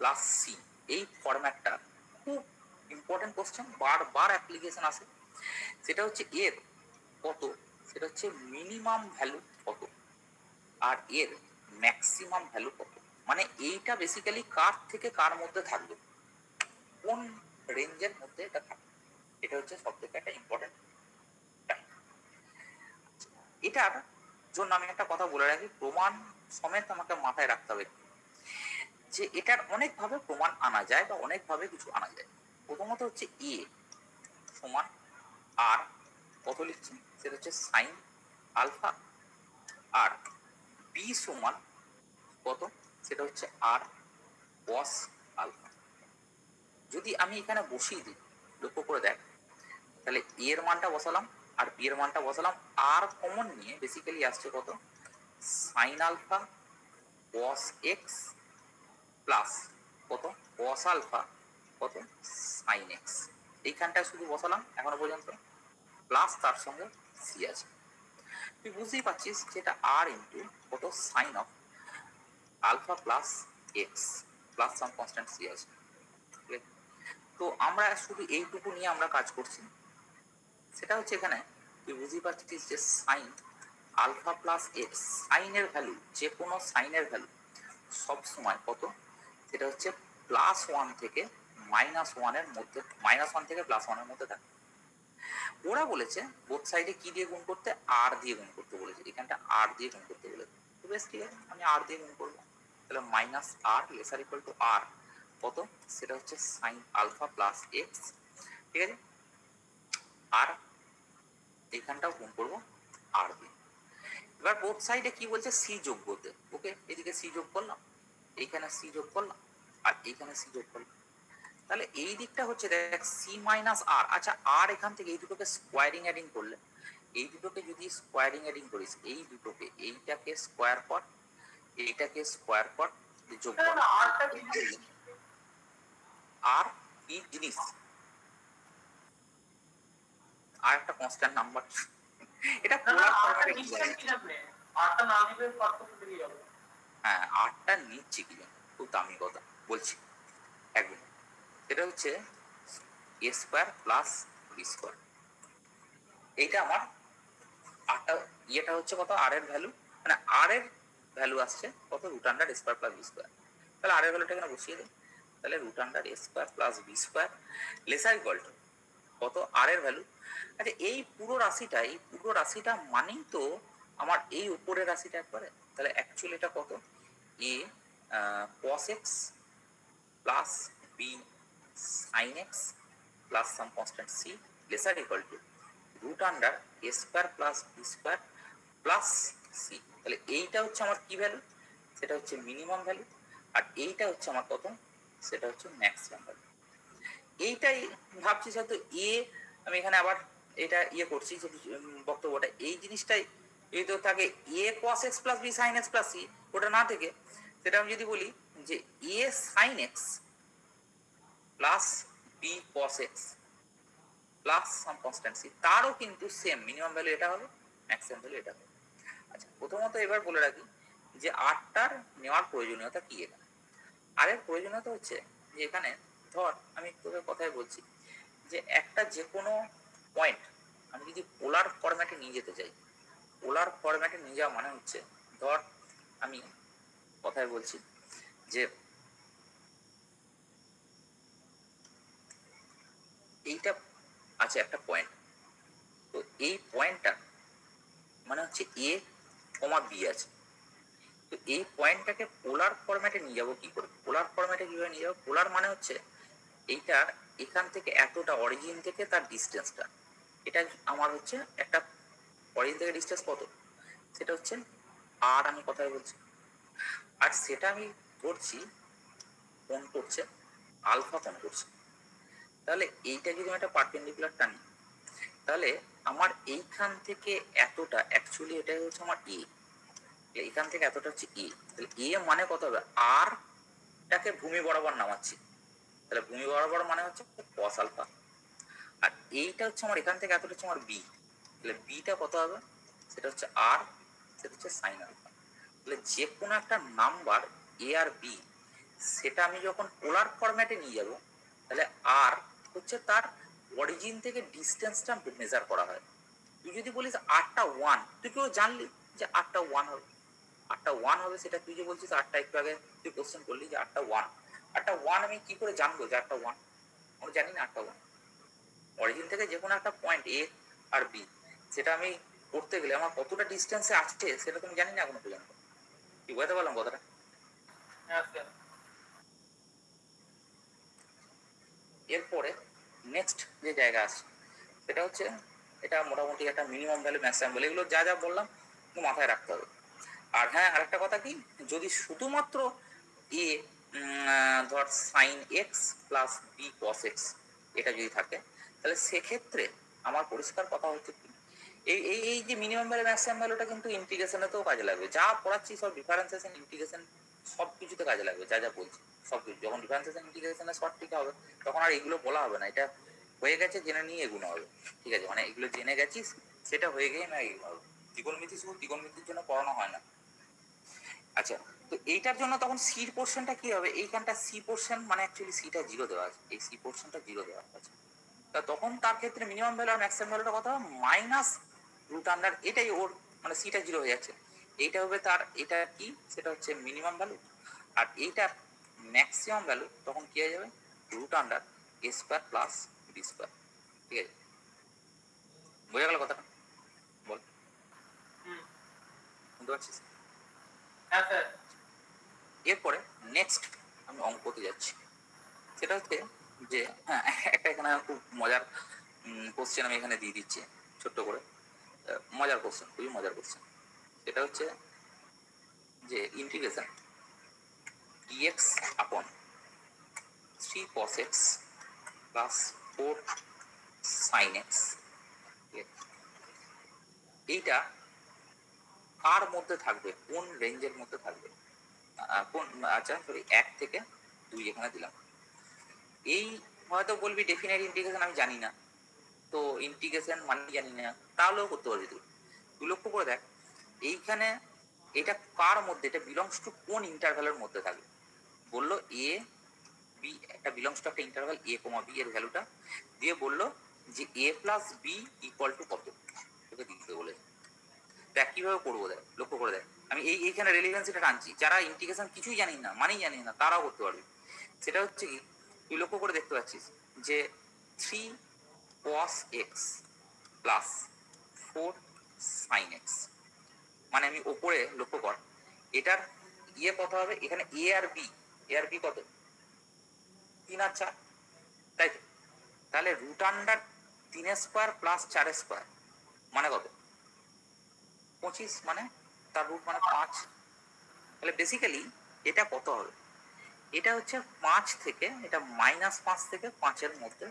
A: plus C এই ফরম্যাটটা খুব ইম্পর্টেন্ট কোশ্চেন বারবার অ্যাপ্লিকেশন আসে। সেটা হচ্ছে এর কত? সেটা হচ্ছে মিনিমাম ভ্যালু কত? আর এর ম্যাক্সিমাম ভ্যালু কত? মানে এইটা বেসিক্যালি কার থেকে কার মধ্যে থাকবে? কোন রেঞ্জের মধ্যে এটা থাকবে? এটা হচ্ছে সব থেকে একটা ইম্পর্টেন্ট এটার জন্য আমি একটা কথা বলে রাখি, প্রমাণ সমেত আমাকে মাথায় রাখতে হবে যে এটার অনেকভাবে প্রমাণ আনা যায় বা অনেকভাবে কিছু আনা যায়। প্রথমত হচ্ছে এ সমান আর কত লিখছি? সেটা হচ্ছে সাইন আলফা আর বি সমান কত? সেটা হচ্ছে আর কস আলফা। যদি আমি এখানে বসিয়ে দিই, লক্ষ্য করে দেখ, তাহলে এ এর মানটা বসালাম, আর বি এর মানটা বসালাম আর কমন নিয়ে বেসিক্যালি আসছে কত? Sine alpha cos X plus কত? কস আলফা কত? সাইন এক্স এইখানটায় শুধু বসালাম, এখনও পর্যন্ত। প্লাস তার সঙ্গে সি আছে। তুই বুঝতেই পারছিস যেটা আর ইন্টু কত sine of alpha plus X plus some constant C আছে তো আমরা শুধু এইটুকু নিয়ে আমরা কাজ করছি। সেটা হচ্ছে এখানে তুই বুঝতেই পারছিস যে সাইন আলফা প্লাস এক্স সাইনের ভ্যালু যে কোনো সাইনের ভ্যালু সব সময় কত? সেটা হচ্ছে প্লাস ওয়ান থেকে মাইনাস ওয়ানের মধ্যে মাইনাস ওয়ান থেকে প্লাস ওয়ানের মধ্যে থাকে। ওরা বলেছে বোথ সাইডে কি দিয়ে গুণ করতে? আর দিয়ে গুণ করতে বলেছে। এখানটা আর দিয়ে গুণ করতে বলেছে। তো বেশ ঠিক আছে, আমি আর দিয়ে গুণ করব। তাহলে minus R lesser equal to R কত? সেটা হচ্ছে সাইন আলফা প্লাস এক্স ঠিক আছে? আর এখানটাও গুণ করব আর দিয়ে। এবার বোথ সাইডে কি বলছে? সি যোগ করতে। ওকে এদিকে সি যোগ করলাম, এইখানে সি যোগ করলাম, আর এইখানে সি যোগ করলাম। তাহলে এই দিকটা হচ্ছে দেখ সি মাইনাস আর আচ্ছা আর এখান থেকে এই দুটোকে স্কোয়ারিং অ্যাডিং করলে এই দুটোকে যদি স্কোয়ারিং অ্যাডিং করিস এই দুটোকে এইটাকে স্কোয়ার কর এইটাকে স্কোয়ার কর যোগ কর। আর কি জিনিস। আর একটা কনস্ট্যান্ট নাম্বার এটা পোলার
C: জানবে আরটা না দিলে পার্থক্য বেরিয়ে যাবে।
A: হ্যাঁ আটটা নিচ্ছি কি জানি খুব দামি কথা বলছি। এক মিনিট এটা হচ্ছে A square plus B square এইটা আমার আটটা, ইয়েটা হচ্ছে কত? আর এর ভ্যালু মানে আর এর ভ্যালু আসছে কত? Root under square plus B square তাহলে আর এর ভ্যালুটা এখানে বসিয়ে দিই। তাহলে root under square plus B square lesser equal to কত? আর এর ভ্যালু আচ্ছা এই পুরো রাশিটা, এই পুরো রাশিটা মানেই তো আমার এই উপরের রাশিটা একবারে। তাহলে অ্যাকচুয়ালি এটা কত? A cos x plus B sin x plus some constant c lesser equal to root under A square plus B square plus C তাহলে এইটা হচ্ছে আমার কি ভ্যালু সেটা হচ্ছে মিনিমাম ভ্যালু আর এইটা হচ্ছে আমার কত? সেটা হচ্ছে ম্যাক্সিমাম ভ্যালু এইটাই ভাবছিস হয়তো এ আমি এখানে আবার এটা ইয়ে করছি যে বক্তব্যটা। এই জিনিসটাই যদি তো থাকে A cos x B sin x C ওটা না থেকে, সেটা আমি যদি বলি যে A sin x plus B cos x plus some constant C তারও কিন্তু সেম মিনিমাম ভ্যালু এটা হবে ম্যাক্সিমাম ভ্যালু এটা হবে আচ্ছা প্রথমত এবার বলে রাখি যে আটটার নেওয়ার প্রয়োজনীয়তা কি এখানে? আরের প্রয়োজনীয়তা হচ্ছে যে এখানে ধর আমি তোকে কথাই বলছি যে একটা যে কোনো পয়েন্ট আমি যদি পোলার ফরম্যাটে নিয়ে যেতে চাই পোলার ফরম্যাটে নিয়ে যাওয়া মানে হচ্ছে ধর আমি কথাই বলছি যে এইটা আছে, একটা পয়েন্ট তো এই পয়েন্টটা মানে হচ্ছে এ কমা বি আছে। তো এই পয়েন্টটাকে পোলার ফরম্যাটে নিয়ে যাব কি করে? পোলার ফরম্যাটে কীভাবে নিয়ে যাব? পোলার মানে হচ্ছে এইটার এখান থেকে এতটা অরিজিন থেকে তার ডিস্টেন্সটা এটা আমার হচ্ছে একটা অরিজিন থেকে ডিস্টেন্স কত? সেটা হচ্ছে আর আমি কথায় বলছি। আর সেটা আমি করছি, কোন করছে? আলফা কোন করছে? তাহলে এইটা যদি আমি একটা পারপেন্ডিকুলার টানি, তাহলে আমার এইখান থেকে এতটা অ্যাকচুয়ালি এটাই হচ্ছে আমার এ এইখান থেকে এতটা হচ্ছে এ তাহলে এ মানে কত হবে? আর টাকে ভূমি বরাবর নামাচ্ছি, তাহলে ভূমি বরাবর মানে হচ্ছে কস আলফা আর এইটা হচ্ছে আমার এখান থেকে এতটা হচ্ছে আমার বি তাহলে বিটা কত হবে? সেটা হচ্ছে আর সেটা হচ্ছে সাইন আলফা তাহলে যে কোনো একটা নাম্বার এ আর বি সেটা আমি যখন পোলার ফরম্যাটে নিয়ে যাব, তাহলে আর হচ্ছে তার অরিজিন থেকে ডিস্টেন্সটা মেজার করা হয়। তুই যদি বলিস আটটা ওয়ান তুই কেউ জানলি যে আটটা ওয়ান হবে? আটটা ওয়ান হবে সেটা তুই যে বলছিস আটটা একটু আগে তুই কোশ্চেন করলি যে আটটা ওয়ান আটটা ওয়ান আমি কি করে জানব যে আটটা ওয়ান আমি জানি না আটটা ওয়ান অরিজিন থেকে যে কোনো একটা পয়েন্ট এ আর বি সেটা আমি করতে গেলে আমার কতটা ডিস্টেন্সে আসছে সেটা তুমি জানি না এখনও পর্যন্ত। কি বোঝাতে পারলাম কথাটা?
C: হ্যাঁ
A: এরপরে নেক্সট যে জায়গা আছে, সেটা হচ্ছে এটা মোটামুটি একটা মিনিমাম ভ্যালু ম্যাক্সিমাম ভ্যালু এগুলো যা যা বললাম মাথায় রাখতে হবে। আর হ্যাঁ আরেকটা কথা কি? যদি শুধুমাত্র এ ধর sine X plus B cos X এটা যদি থাকে, তাহলে সেক্ষেত্রে আমার পরিষ্কার কথা হচ্ছে কি? এই এই এই যে মিনিমাম ভ্যালু ম্যাক্সিমাম ভ্যালুটা কিন্তু ইন্টিগ্রেশনেতেও কাজে লাগবে। যা পড়াচ্ছি সব ডিফারেন্সিয়েশন ইন্টিগ্রেশন সব কিছুতে কাজে লাগবে, যা যা বলছি। সব কিছু যখন ডিফারেন্সিয়েশন ইন্টিগ্রেশনের ঠিক হবে, তখন আর এগুলো বলা হবে না। এটা হয়ে গেছে, জেনে নিয়ে এগুলো হবে। ঠিক আছে? মানে এগুলো জেনে গেছিস, সেটা হয়ে গিয়ে না এগুলো হবে। ত্রিকোণমিতি শুধু ত্রিকোণমিতির জন্য পড়ানো হয় না। আচ্ছা তো এইটার জন্য তখন সির পোর্শনটা কি হবে? এইখানটা সি পোর্শন মানে অ্যাকচুয়ালি সিটা জিরো দেওয়া আছে। এই সি পোর্শনটা জিরো দেওয়া আছে। তা তখন তার ক্ষেত্রে মিনিমাম ভ্যালু আর ম্যাক্সিমাম ভ্যালুটা কত হবে? মাইনাস রুট আন্ডার এটাই ওর মানে সিটা জিরো হয়ে যাচ্ছে। এইটা হবে তার, এটা কি? সেটা হচ্ছে মিনিমাম ভ্যালু আর এইটার ম্যাক্সিমাম ভ্যালু তখন কি হয়ে যাবে? Root under A square plus B square ঠিক আছে? বোঝা গেল কথাটা? বল।
C: হুম।
A: বুঝতে পারছিস?
C: হ্যাঁ
A: এরপরে নেক্সট আমি অঙ্কতে যাচ্ছি। সেটা হচ্ছে যে হ্যাঁ একটা এখানে খুব মজার কোশ্চেন আমি এখানে দিয়ে দিচ্ছি ছোট্ট করে। মজার কোশ্চেন খুবই মজার কোশ্চেন সেটা হচ্ছে যে integration dx upon three cos X plus four sine X এইটা কার মধ্যে থাকবে? কোন রেঞ্জের মধ্যে থাকবে? কোন আচ্ছা সরি এক থেকে দুই এখানে দিলাম। এই হয়তো বলবি ডেফিনেট ইন্টিগ্রেশন আমি জানি না। তো ইন্টিগ্রেশন মানে জানি না। তাহলেও করতে পারবি তুই। তুই লক্ষ্য করে দেখ, এইখানে এটা কার মধ্যে, এটা বিলংস টু কোন ইন্টারভ্যালের মধ্যে থাকবে? বলল এ বি একটা বিলংস টু একটা ইন্টারভ্যাল এ কমা বি এর ভ্যালুটা দিয়ে বলল যে A plus B equal to কত? তোকে দিতে বলেছে দেখ, কীভাবে করব দেখ, লক্ষ্য করে দেখ। আমি এই, এইখানে রেলিভেন্সিটা টানছি। যারা ইন্টিগ্রেশন কিছুই জানি না, মানেই জানি না, তারাও করতে পারবে। সেটা হচ্ছে কি, তুই লক্ষ্য করে দেখতে পাচ্ছিস যে three cos X plus four sine X মানে আমি ওপরে লক্ষ্য কর, এটার ইয়ে কত হবে? এখানে এ আর বি এ আর বি কত? তিন আর চার। তাই তো? তাহলে রুট আন্ডার তিন স্কোয়ার প্লাস চার স্কোয়ার মানে কত? পঁচিশ মানে তার রুট মানে পাঁচ। তাহলে বেসিক্যালি এটা কত হবে? এটা হচ্ছে পাঁচ থেকে, এটা মাইনাস পাঁচ থেকে পাঁচের মধ্যে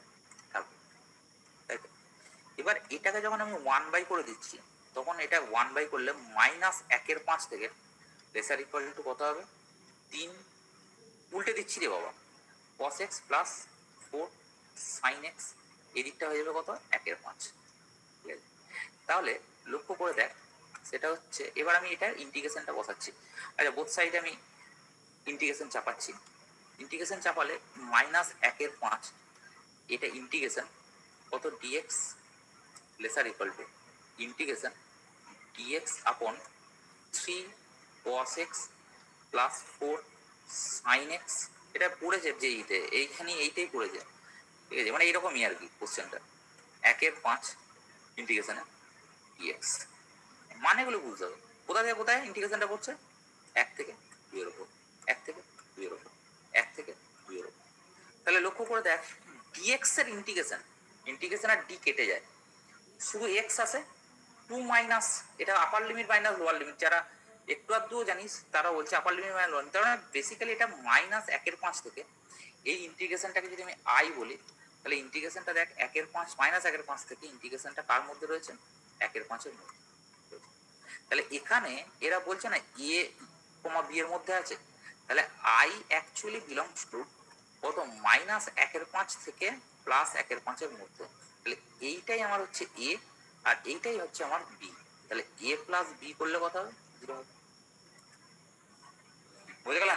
A: থাকবে। তাই তো? এবার এটাকে যখন আমি ওয়ান বাই করে দিচ্ছি, তখন এটা ওয়ান বাই করলে মাইনাস একের পাঁচ থেকে লেসার ইকুয়াল টু কত হবে? তিন উল্টে দিচ্ছি রে বাবা। Cos X plus four sine X এদিকটা হয়ে যাবে কত? একের পাঁচ। ঠিক আছে? তাহলে লক্ষ্য করে দেখ, সেটা হচ্ছে, এবার আমি এটার ইন্টিগ্রেশনটা বসাচ্ছি। আচ্ছা বোথ সাইডে আমি ইন্টিগ্রেশন চাপাচ্ছি। ইন্টিগ্রেশন চাপালে মাইনাস একের পাঁচ, এটা ইন্টিগ্রেশন কত? Dx lesser equal to integration dx upon three cos X plus four sine X এটা পড়েছে যে ইতে এইখানে এইটাই পড়েছে। ঠিক আছে? মানে এইরকমই আর কি কোশ্চেনটা একের পাঁচ ইন্টিগ্রেশনে ডিএক্স মানেগুলো বুঝতে হবে। কোথা থেকে কোথায় ইন্টিগ্রেশনটা পড়ছে? এক থেকে দুইয়ের ওপর এক থেকে দুইয়ের ওপর এক থেকে দুইয়ের ওপর তাহলে লক্ষ্য করে দেখ ডিএক্স এর ইন্টিগ্রেশন ইন্টিগ্রেশন আর ডি কেটে যায়। শুধু এক্স আছে টু মাইনাস এটা upper limit minus lower limit যারা একটু আধটুও জানিস, তারা বলছে আপার লিমিট মাইনাস লোয়ার তার মানে বেসিক্যালি এটা মাইনাস একের পাঁচ থেকে, এই ইন্টিগ্রেশনটাকে যদি আমি আই বলি, তাহলে ইন্টিগ্রেশনটা দেখ, একের পাঁচ মাইনাস একের পাঁচ থেকে ইন্টিগ্রেশনটা কার মধ্যে রয়েছে? একের পাঁচের মধ্যে তাহলে এখানে এরা বলছে না এ কমা বি এর মধ্যে আছে, তাহলে আই অ্যাকচুয়ালি বিলংস টু কত? মাইনাস একের পাঁচ থেকে প্লাস একের পাঁচের মধ্যে। তাহলে এইটাই আমার হচ্ছে এ আর এইটাই হচ্ছে আমার বি তাহলে এ প্লাস বি করলে কথা হবে? জিরো হবে। বুঝে গেল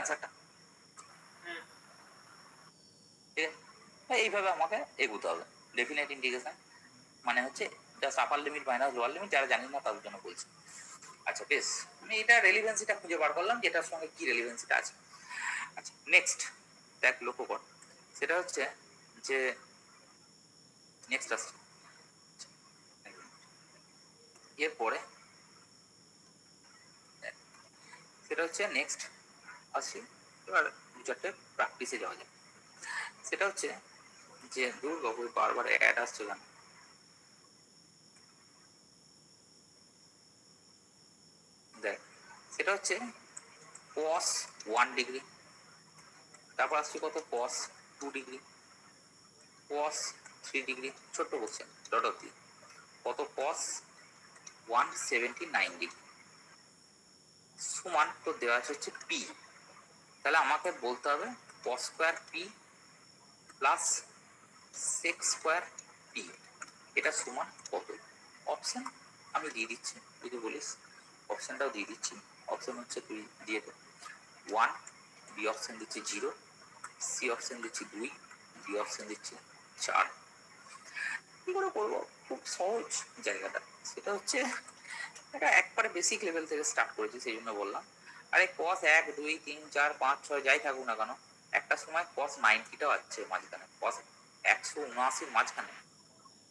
A: এইভাবে আমাকে এগোতে হবে। ডেফিনেট ইন্ডিকেশন মানে হচ্ছে just upper limit minus lower limit যারা জানি না তাদের জন্য বলছি। আচ্ছা বেশ। আমি এটা রেলিভেন্সিটা খুঁজে বার করলাম যে এটার সঙ্গে কি রেলিভেন্সিটা আছে। আচ্ছা নেক্সট দেখ, লক্ষ্য কর। সেটা হচ্ছে যে নেক্সট আসছে। এরপরে সেটা হচ্ছে নেক্সট আসি, এবার দু চারটে প্র্যাকটিসে যাওয়া যায় সেটা হচ্ছে যে দুর্গাপুর বারবার অ্যাড আসছে কেন দেখ, সেটা হচ্ছে cos ওয়ান ডিগ্রি তারপর আসছে কত? cos two degree cos three degree ছোট্ট কোশ্চেন ডট অফ কত? cos one seventy nine degree সমান তো দেওয়া আছে হচ্ছে পি তাহলে আমাকে বলতে হবে cos square P plus sec square P এটা সমান কত? অপশন আমি দিয়ে দিচ্ছি, যদি বলিস অপশনটাও দিয়ে দিচ্ছি অপশন হচ্ছে তুই দিয়ে দে। ওয়ান বি অপশন দিচ্ছি জিরো সি অপশন দিচ্ছি দুই ডি অপশন দিচ্ছি চার। কি করে করব? খুব সহজ জায়গাটা। সেটা হচ্ছে এটা একবারে বেসিক লেভেল থেকে স্টার্ট করেছি, সেই জন্য বললাম। আরে কস এক, দুই, তিন, চার, পাঁচ, ছয়, যাই থাকুক না কেন, একটা সময় কস নাইনটিটাও আছে মাঝখানে কস একশো উনআশির মাঝখানে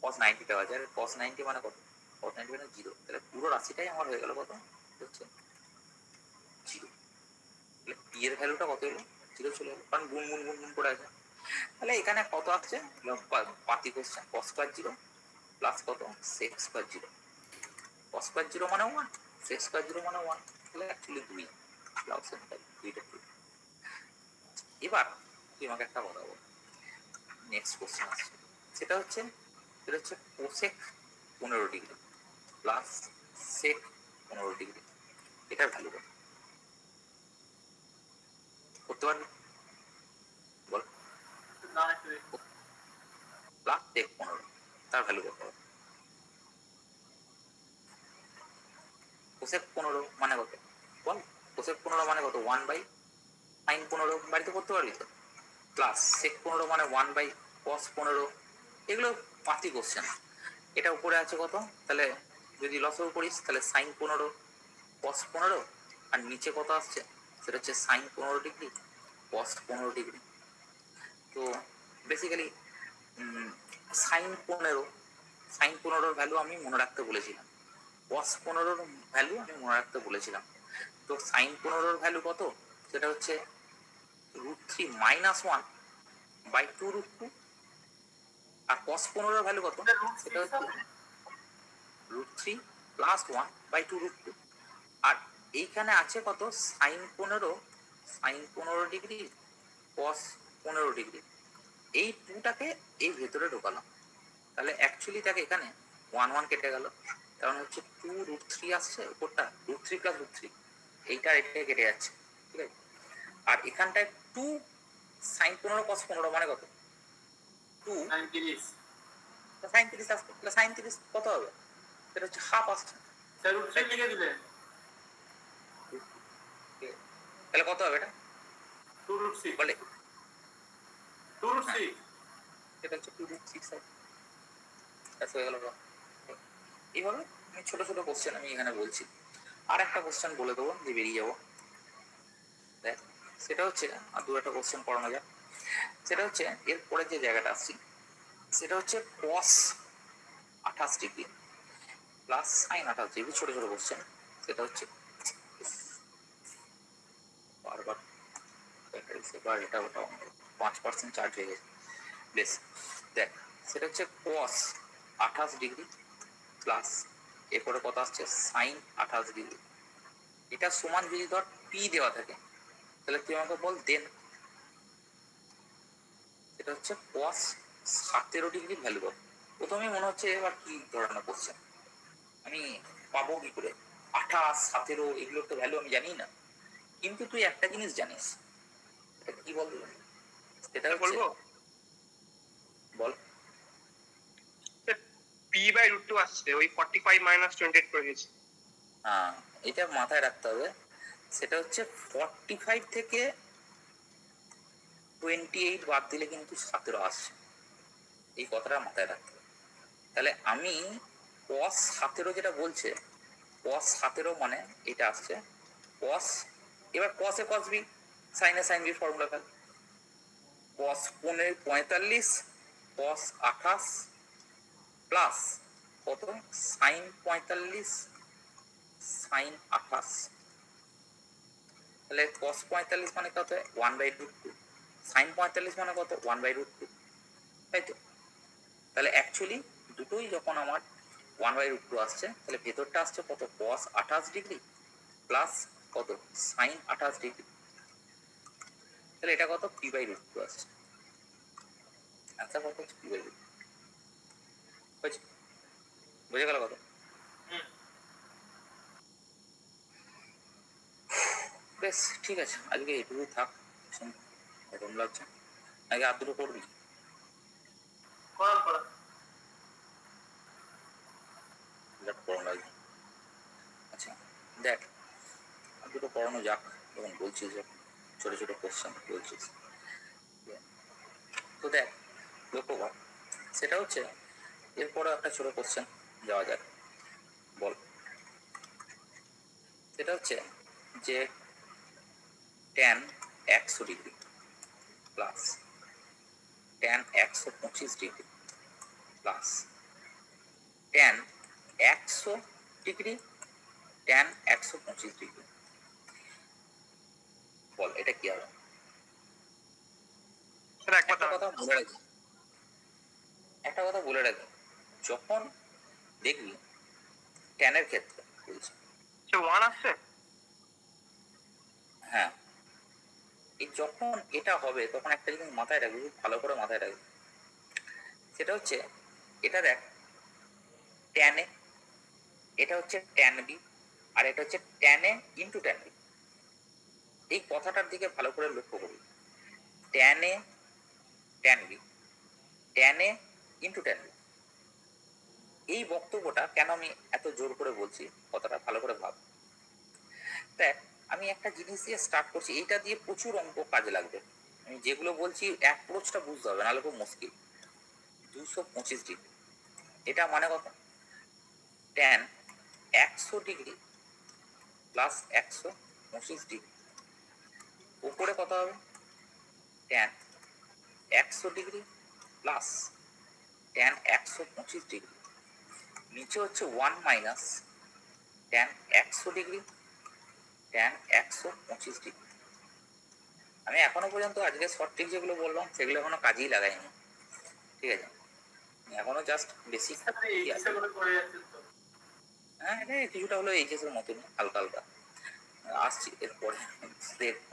A: কস নাইনটিটাও আছে, আর কস নাইনটি মানে কত? কস নাইনটি মানে জিরো তাহলে পুরো রাশিটাই আমার হয়ে গেল কত? হচ্ছে জিরো তাহলে পি এর ভ্যালুটা কত এলো জিরো চলে এলো কারণ গুন গুন গুন গুন করে আছে। তাহলে এখানে কত আসছে? পাতি question cos square zero plus কত? Sec square zero cos square zero মানে ওয়ান সেক্স স্কোয়ার জিরো মানে ওয়ান তাহলে অ্যাকচুয়ালি দুই। এবার তুই আমাকে একটা কথা বল। নেক্সট কোশ্চেন আসছে। সেটা হচ্ছে সেটা হচ্ছে কোসেক পনেরো ডিগ্রি প্লাস সেক পনেরো ডিগ্রি এটার ভ্যালু করতে পারবি? বল। প্লাস সেক পনেরো, তার ভ্যালু কত? কোসেক পনেরো মানে কত? কোসেক পনেরো মানে কত? ওয়ান বাই সাইন পনেরো বাড়িতে করতে পারবি তো? প্লাস সেক পনেরো মানে ওয়ান বাই কস পনেরো। এগুলো পাতি কোশ্চেন এটা উপরে আছে কত? তাহলে যদি লসও করিস, তাহলে সাইন পনেরো কস পনেরো, আর নিচে কত আসছে? সেটা হচ্ছে সাইন পনেরো ডিগ্রি কস পনেরো ডিগ্রি তো বেসিক্যালি সাইন পনেরো সাইন পনেরোর ভ্যালু আমি মনে রাখতে বলেছিলাম। কস পনেরোর ভ্যালু আমি মনে রাখতে বলেছিলাম। তো সাইন পনেরোর ভ্যালু কত? সেটা হচ্ছে root three minus one by two root two R cos পনেরোর ভ্যালু কত? সেটা হচ্ছে root three plus one by two root two আর এইখানে আছে কত? সাইন পনেরো সাইন পনেরো ডিগ্রি কস পনেরো ডিগ্রি এই টুটাকে এই ভেতরে ঢোকালাম। তাহলে অ্যাকচুয়ালি তাকে এখানে ওয়ান ওয়ান কেটে গেল। কারণ হচ্ছে টু রুট থ্রি আসছে, উপরটা root three plus root three এইটা এটা কেটে যাচ্ছে ঠিক আছে আর এখানটায় টু সাইন পনেরো কস পনেরো মানে কত টু। সাইন তিরিশ আসছে তাহলে সাইন তিরিশ কত হবে সেটা হচ্ছে হাফ আসছে তাহলে কত হবে এটা
C: Two root six।
A: বলে
C: Two root six।
A: সেটা হচ্ছে টু রুট সিক্স হয়ে গেল ব্যাস। এইভাবে ছোট ছোট কোশ্চেন আমি এখানে বলছি আর একটা কোশ্চেন বলে দেবো যে বেরিয়ে যাব। দেখ, সেটা হচ্ছে, আর দু একটা কোশ্চেন পড়ানো যাক। সেটা হচ্ছে এরপরে যে জায়গাটা আসছি, সেটা হচ্ছে কস আঠাশ ডিগ্রি প্লাস সাইন আঠাশ ডিগ্রি, ছোট ছোট কোশ্চেন সেটা হচ্ছে বারবার এটা ওটা পাঁচ পার্সেন্ট চার্জ হয়ে গেছে। বেশ, দেখ, সেটা হচ্ছে কস আঠাশ ডিগ্রি প্লাস এরপরে কত আসছে সাইন আঠাশ ডিগ্রি এটা সমান যদি ধর পি দেওয়া থাকে তাহলে তুই আমাকে বল দেন। এটা হচ্ছে কস সতেরো ডিগ্রি ভ্যালু কত প্রথমে মনে হচ্ছে এবার কি ধরনের করছে আমি পাবো কি করে? আঠাশ সতেরো এগুলোর তো ভ্যালু আমি জানি না কিন্তু তুই একটা জিনিস জানিস। কি বল সেটা
B: বলব? পি বাই রুট টু আসছে, ওই forty five minus twenty eight করে দিয়েছে।
A: হ্যাঁ এটা মাথায় রাখতে হবে। সেটা হচ্ছে ফর্টি ফাইভ থেকে টোয়েন্টি এইট বাদ দিলে কিন্তু সতেরো আসছে। এই কথাটা মাথায় রাখতে হবে। তাহলে আমি কস সতেরো যেটা বলছে কস সতেরো মানে এটা আসছে। কস এবার কসে কস বি সাইনে সাইন বি ফর্মুলা ফেল। কস পনেরো, পঁয়তাল্লিশ কস আঠাশ প্লাস কত সাইন পঁয়তাল্লিশ, সাইন আঠাশ। তাহলে কস পঁয়তাল্লিশ মানে কত? One by root two sine পঁয়তাল্লিশ মানে কত? ওয়ান বাই রুট টু তাই তো? তাহলে অ্যাকচুয়ালি দুটোই যখন আমার ওয়ান বাই রুট টু আসছে, তাহলে ভেতরটা আসছে কত? কস আঠাশ ডিগ্রি প্লাস কত? সাইন আঠাশ ডিগ্রি তাহলে এটা কত? পি বাই রুট টু আসছে। অ্যান্সার কত? হচ্ছে পি বাই রুট হয়েছে বুঝে গেল
C: হুম।
A: বেশ ঠিক আছে। আজকে এটুকুই থাক। গরম লাগছে। আগে আর দুটো করবি আচ্ছা দেখ আর দুটো পড়ানো যাক। যখন বলছিস যখন ছোটো ছোটো কোশ্চেন বলছিস। তো দেখ লক্ষ্য কর সেটা হচ্ছে এরপরে একটা ছোটো কোশ্চেন যাওয়া যাক। বল। সেটা হচ্ছে যে ট্যান একশো ডিগ্রি প্লাস ট্যান একশো পঁচিশ ডিগ্রি প্লাস ট্যান একশো ডিগ্রি ট্যান একশো পঁচিশ ডিগ্রি। বল এটা কি হবে? একটা কথা বলে রাখি একটা কথা বলে রাখি যখন দেখবি ট্যানের ক্ষেত্রে বলছি
B: ওয়ান আসছে?
A: হ্যাঁ। এই যখন এটা হবে তখন একটা জিনিস মাথায় রাখবি খুব ভালো করে মাথায় রাখবি। সেটা হচ্ছে এটা দেখ ট্যান এটা হচ্ছে ট্যান বি আর এটা হচ্ছে tan A into tan B. এই কথাটার দিকে ভালো করে লক্ষ্য করবি। Tan A tan B tan A into tan B. এই বক্তব্যটা কেন আমি এত জোর করে বলছি, কথাটা ভালো করে ভাব। দেখ, আমি একটা জিনিস দিয়ে স্টার্ট করছি, এইটা দিয়ে প্রচুর অঙ্ক কাজে লাগবে। আমি যেগুলো বলছি অ্যাপ্রোচটা বুঝতে হবে, নাহলে খুব মুশকিল। দুশো পঁচিশ ডিগ্রি এটা মানে কত? ট্যান একশো ডিগ্রি প্লাস একশো পঁচিশ ডিগ্রি উপরে কত হবে? ট্যান একশো ডিগ্রি প্লাস ট্যান একশো পঁচিশ ডিগ্রি নিচে হচ্ছে ওয়ান মাইনাস ট্যান একশো ডিগ্রি ট্যান একশো পঁচিশ ডিগ্রি আমি এখনও পর্যন্ত আজকে শর্ট ট্রিক যেগুলো বললাম সেগুলো এখনও কাজেই লাগাইনি। ঠিক আছে? এখনও জাস্ট
C: যাচ্ছিস তো।
A: হ্যাঁ এটা কিছুটা হলো এইচএস এর মতনই হালকা হালকা। আসছি এরপরে দেখব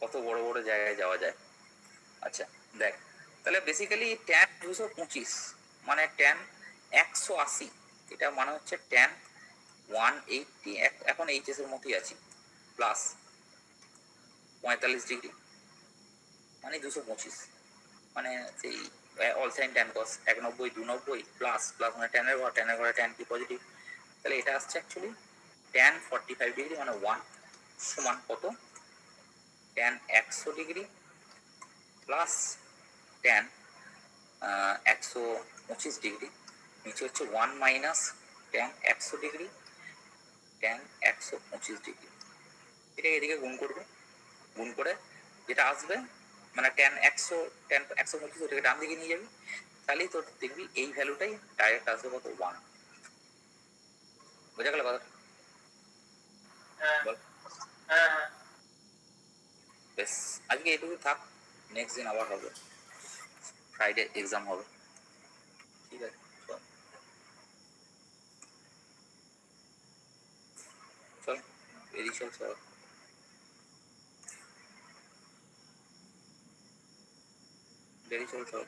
A: কত বড় বড় জায়গায় যাওয়া যায়। আচ্ছা দেখ তাহলে বেসিক্যালি ট্যান দুশো পঁচিশ মানে ট্যান একশো আশি। এটা মানে হচ্ছে ট্যান ওয়ান এইটটি এখন এইচএস এর মতোই আছি। প্লাস পঁয়তাল্লিশ ডিগ্রি। মানে দুশো পঁচিশ। মানে সেই অল সাইন ট্যান কস এক নব্বই দু নব্বই প্লাস প্লাস মানে ট্যানের ঘর ট্যানের ঘরে ট্যান কি পজিটিভ তাহলে এটা আসছে actually tan forty five degree মানে ওয়ান সমান কত? ট্যান একশো ডিগ্রি প্লাস ট্যান একশো পঁচিশ ডিগ্রি। নিচে হচ্ছে ওয়ান মাইনাস ট্যান একশো ডিগ্রি ট্যান একশো পঁচিশ ডিগ্রি এটা এদিকে গুণ করবে। গুণ করে যেটা আসবে মানে ট্যান একশো ট্যান একশো পঁচিশ ওটাকে ডান দিকে নিয়ে যাবি তাহলেই তোর দেখবি এই ভ্যালুটাই ডাইরেক্ট আসবে কত? ওয়ান বোঝা গেল কথা
C: হ্যাঁ।
A: বল।
C: হ্যাঁ হ্যাঁ।
A: বেশ আজকে এটুকু থাক নেক্সট দিন আবার হবে। ফ্রাইডে এক্সাম হবে। ঠিক আছে চল চল বেরিয়ে চল চল বেরিয়ে চল চল